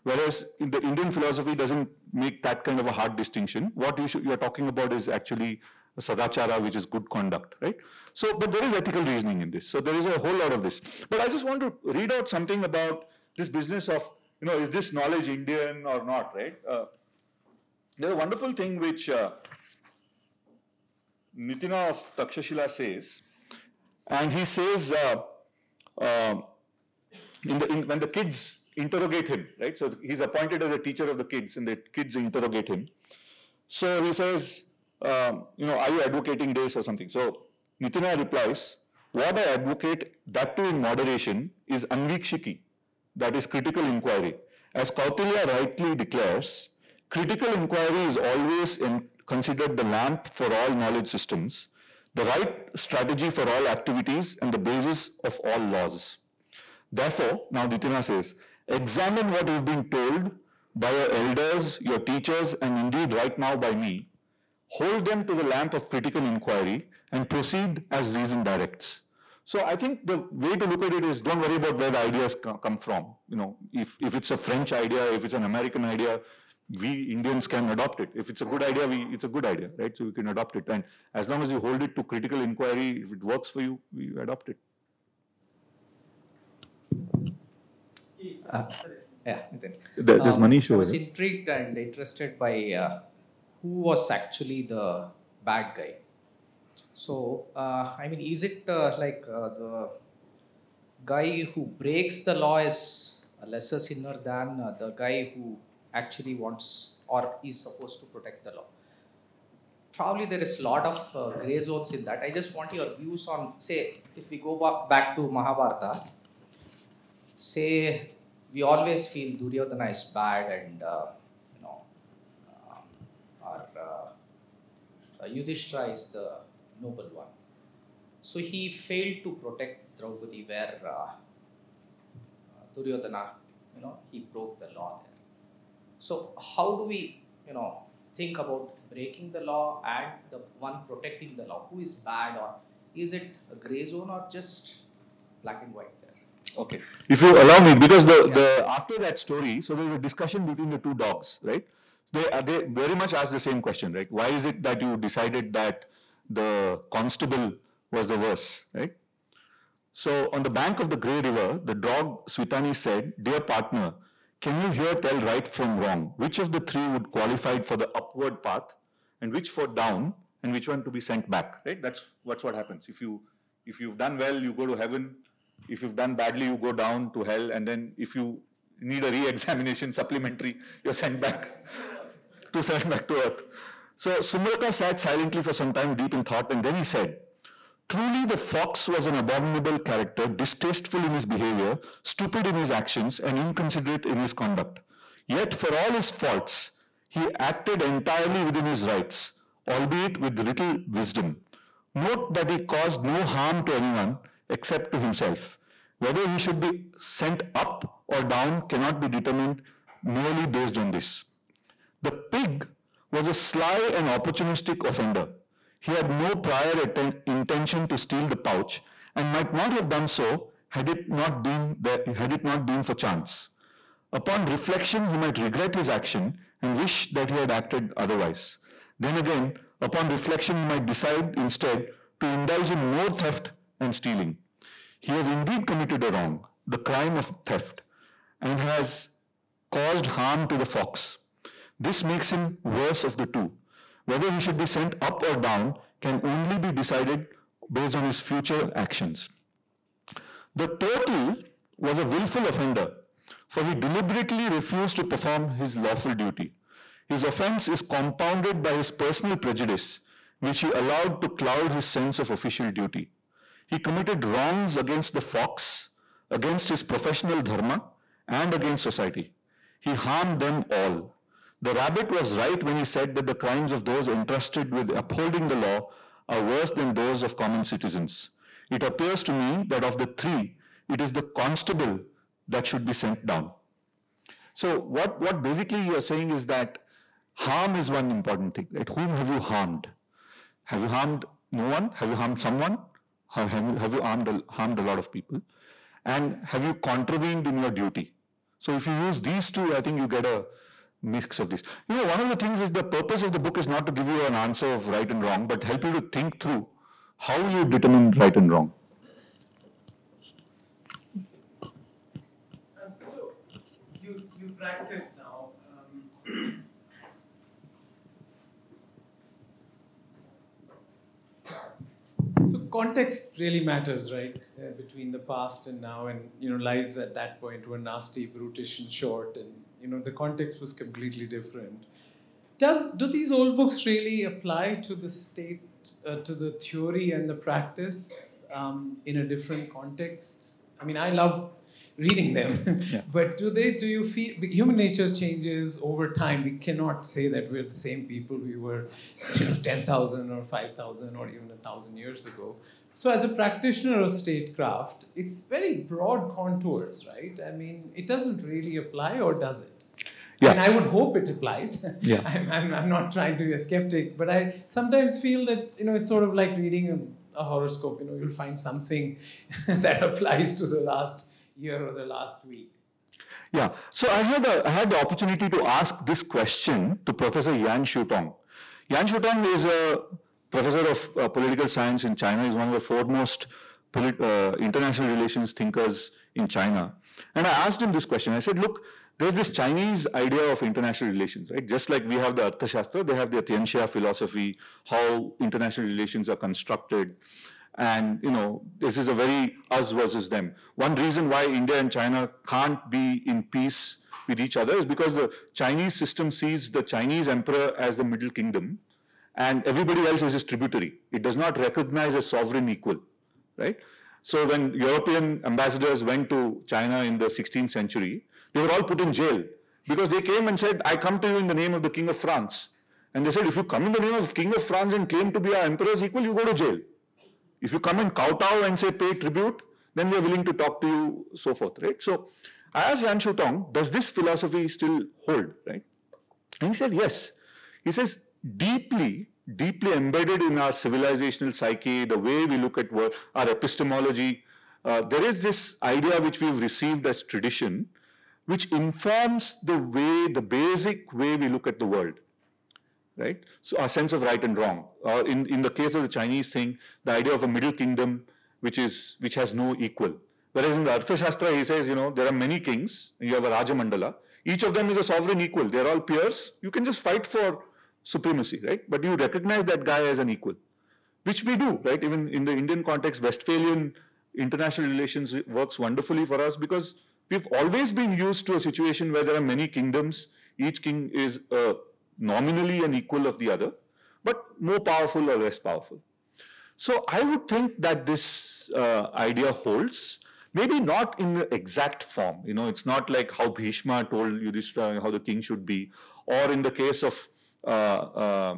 whereas in the Indian philosophy doesn't make that kind of a hard distinction. What you should, you're talking about is actually sadachara, which is good conduct, right? So, but there is ethical reasoning in this. So there is a whole lot of this. But I just want to read out something about this business of, you know, is this knowledge Indian or not, right? Uh, there's a wonderful thing which uh, Nitina of Takshashila says, and he says, uh, uh, in the, in, when the kids interrogate him, right? So he's appointed as a teacher of the kids, and the kids interrogate him. So he says, um, you know, are you advocating this or something? So Nitina replies, what I advocate, that too in moderation, is anvikshiki, that is critical inquiry. As Kautilya rightly declares, critical inquiry is always in, considered the lamp for all knowledge systems, the right strategy for all activities, and the basis of all laws. Therefore, now Nitina says, examine what you've been told by your elders, your teachers, and indeed right now by me. Hold them to the lamp of critical inquiry and proceed as reason directs. So I think the way to look at it is don't worry about where the ideas come from. You know, if, if it's a French idea, if it's an American idea, we Indians can adopt it. If it's a good idea, we, it's a good idea, right? So we can adopt it. And as long as you hold it to critical inquiry, if it works for you, we adopt it. Uh, yeah, Nitin. There, there's Um, Manish I was there. intrigued and interested by uh, who was actually the bad guy. So, uh, I mean, is it uh, like uh, the guy who breaks the law is a lesser sinner than uh, the guy who actually wants or is supposed to protect the law? probably there is a lot of uh, gray zones in that. I just want your views on, say, if we go back to Mahabharata, say we always feel Duryodhana is bad and uh, you know, um, or uh, uh, Yudhishthira is the noble one. So he failed to protect Draupadi, where uh, uh, Duryodhana, you know, he broke the law. So how do we, you know, think about breaking the law and the one protecting the law? Who is bad, or is it a gray zone, or just black and white there? Okay. If you allow me, because the, the after that story, so there's a discussion between the two dogs, right? They uh, they very much ask the same question, right? Why is it that you decided that the constable was the worse, right? So on the bank of the Grey River, the dog Switani said, "Dear partner, can you here tell right from wrong? Which of the three would qualify for the upward path, and which for down, and which one to be sent back?" Right? That's what's what happens. If you if you've done well, you go to heaven if you've done badly, you go down to hell, and then if you need a re-examination supplementary, you're sent back to sent back to earth. So Sumrata sat silently for some time deep in thought, and then he said, Truly the fox was an abominable character, distasteful in his behavior, stupid in his actions, and inconsiderate in his conduct. Yet for all his faults, he acted entirely within his rights, albeit with little wisdom. Note that he caused no harm to anyone except to himself. Whether he should be sent up or down cannot be determined merely based on this. The pig was a sly and opportunistic offender. He had no prior intention to steal the pouch and might not have done so had it not been had it not been for chance. Upon reflection, he might regret his action and wish that he had acted otherwise. Then again, upon reflection, he might decide instead to indulge in more theft and stealing. He has indeed committed a wrong, the crime of theft, and has caused harm to the fox. This makes him worse of the two. Whether he should be sent up or down can only be decided based on his future actions. The turtle was a willful offender, for he deliberately refused to perform his lawful duty. His offense is compounded by his personal prejudice, which he allowed to cloud his sense of official duty. He committed wrongs against the fox, against his professional dharma, and against society. He harmed them all. The rabbit was right when he said that the crimes of those entrusted with upholding the law are worse than those of common citizens. It appears to me that of the three, it is the constable that should be sent down. So what, what basically you are saying is that harm is one important thing. Right? Whom have you harmed? Have you harmed no one? Have you harmed someone? Have, have you, have you harmed, a, harmed a lot of people? And have you contravened in your duty? So if you use these two, I think you get a mix of this. You know, one of the things is the purpose of the book is not to give you an answer of right and wrong, but help you to think through how you determine right and wrong. Um, so you you practice now. Um, so context really matters, right? Uh, between the past and now, and you know, lives at that point were nasty, brutish, and short, and you know, the context was completely different. Does do these old books really apply to the state, uh, to the theory and the practice um, in a different context? I mean, I love reading them, but do they? Do you feel human nature changes over time? We cannot say that we're the same people we were, you know, ten thousand or five thousand or even a thousand years ago. So, as a practitioner of statecraft, it's very broad contours, right? I mean, it doesn't really apply, or does it? Yeah. And I would hope it applies. Yeah. I'm, I'm, I'm not trying to be a skeptic, but I sometimes feel that, you know, it's sort of like reading a, a horoscope. You know, you'll find something that applies to the last year or the last week. Yeah, so I had, a, I had the opportunity to ask this question to Professor Yan Xuetong. Yan Xuetong is a professor of uh, political science in China. He's one of the foremost uh, international relations thinkers in China. And I asked him this question. I said, look, there's this Chinese idea of international relations, right? Just like we have the Arthashastra, they have the Tianxia philosophy, how international relations are constructed. And, you know, this is a very us versus them. One reason why India and China can't be in peace with each other is because the Chinese system sees the Chinese emperor as the middle kingdom and everybody else is his tributary. It does not recognize a sovereign equal, right? So when European ambassadors went to China in the 16th century, they were all put in jail because they came and said, I come to you in the name of the King of France. And they said, if you come in the name of King of France and claim to be our emperor's equal, you go to jail. If you come and kowtow and say pay tribute, then we are willing to talk to you, so forth, right? So I asked Yan Tong, does this philosophy still hold, right? And he said, yes. He says, deeply, deeply embedded in our civilizational psyche, the way we look at work, our epistemology, uh, there is this idea which we've received as tradition, which informs the way, the basic way we look at the world right? So our sense of right and wrong. Or in, in the case of the Chinese thing, the idea of a middle kingdom which is which has no equal. Whereas in the Arthashastra, he says, you know, there are many kings, you have a Rajamandala, each of them is a sovereign equal. They're all peers. You can just fight for supremacy, right? But you recognize that guy as an equal, which we do, right? Even in the Indian context, Westphalian international relations works wonderfully for us because we've always been used to a situation where there are many kingdoms. Each king is a nominally an equal of the other, but more powerful or less powerful. So I would think that this uh, idea holds, maybe not in the exact form. You know, it's not like how Bhishma told Yudhishthira how the king should be, or in the case of, uh, uh,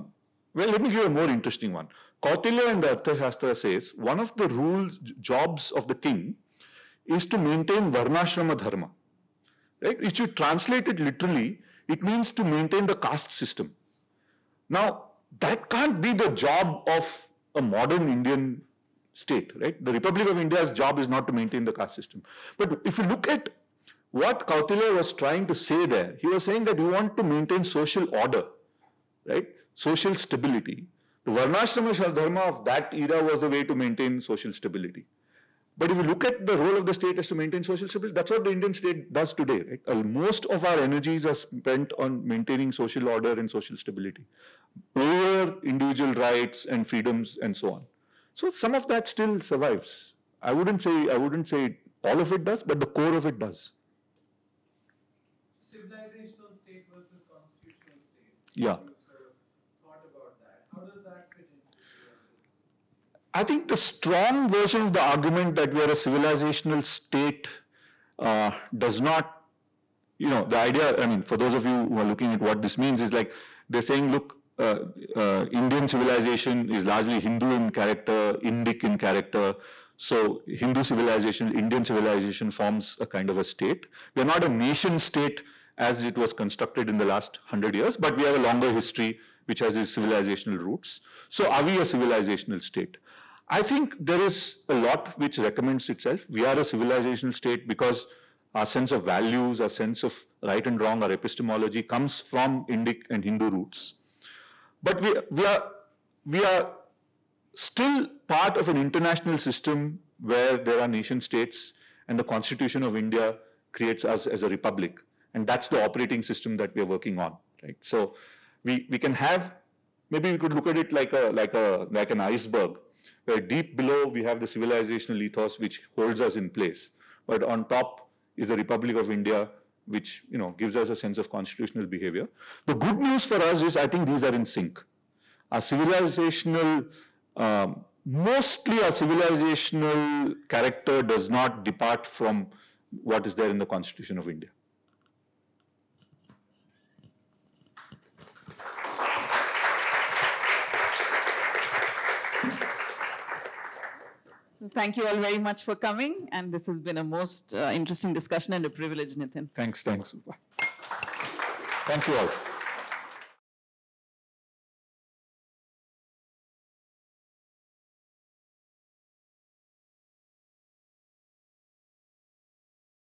well, let me give you a more interesting one. Kautilya in the Arthashastra says, one of the rules, jobs of the king is to maintain Varnashrama Dharma. Right? If you translate it literally, it means to maintain the caste system. Now, that can't be the job of a modern Indian state, right? The Republic of India's job is not to maintain the caste system. But if you look at what Kautilya was trying to say there, he was saying that you want to maintain social order, right? Social stability. The Varnashrama Dharma of that era was the way to maintain social stability. But if you look at the role of the state as to maintain social stability, that's what the Indian state does today. Right? Uh, most of our energies are spent on maintaining social order and social stability, over individual rights and freedoms and so on. So some of that still survives. I wouldn't say I wouldn't say all of it does, but the core of it does. Civilizational state versus constitutional state. Yeah. I think the strong version of the argument that we are a civilizational state uh, does not, you know, the idea, I mean, for those of you who are looking at what this means is like, they're saying, look, uh, uh, Indian civilization is largely Hindu in character, Indic in character. So Hindu civilization, Indian civilization forms a kind of a state. We're not a nation state as it was constructed in the last hundred years, but we have a longer history which has its civilizational roots. So are we a civilizational state? I think there is a lot which recommends itself. We are a civilizational state because our sense of values, our sense of right and wrong, our epistemology comes from Indic and Hindu roots. But we, we, are, we are still part of an international system where there are nation states and the constitution of India creates us as a republic. And that's the operating system that we are working on, right? So we, we can have, maybe we could look at it like, a, like, a, like an iceberg where deep below we have the civilizational ethos which holds us in place. But on top is the Republic of India, which you know gives us a sense of constitutional behavior. The good news for us is I think these are in sync. Our civilizational, um, mostly our civilizational character does not depart from what is there in the Constitution of India. Thank you all very much for coming. And this has been a most uh, interesting discussion and a privilege, Nitin. Thanks, thanks. Thank you all.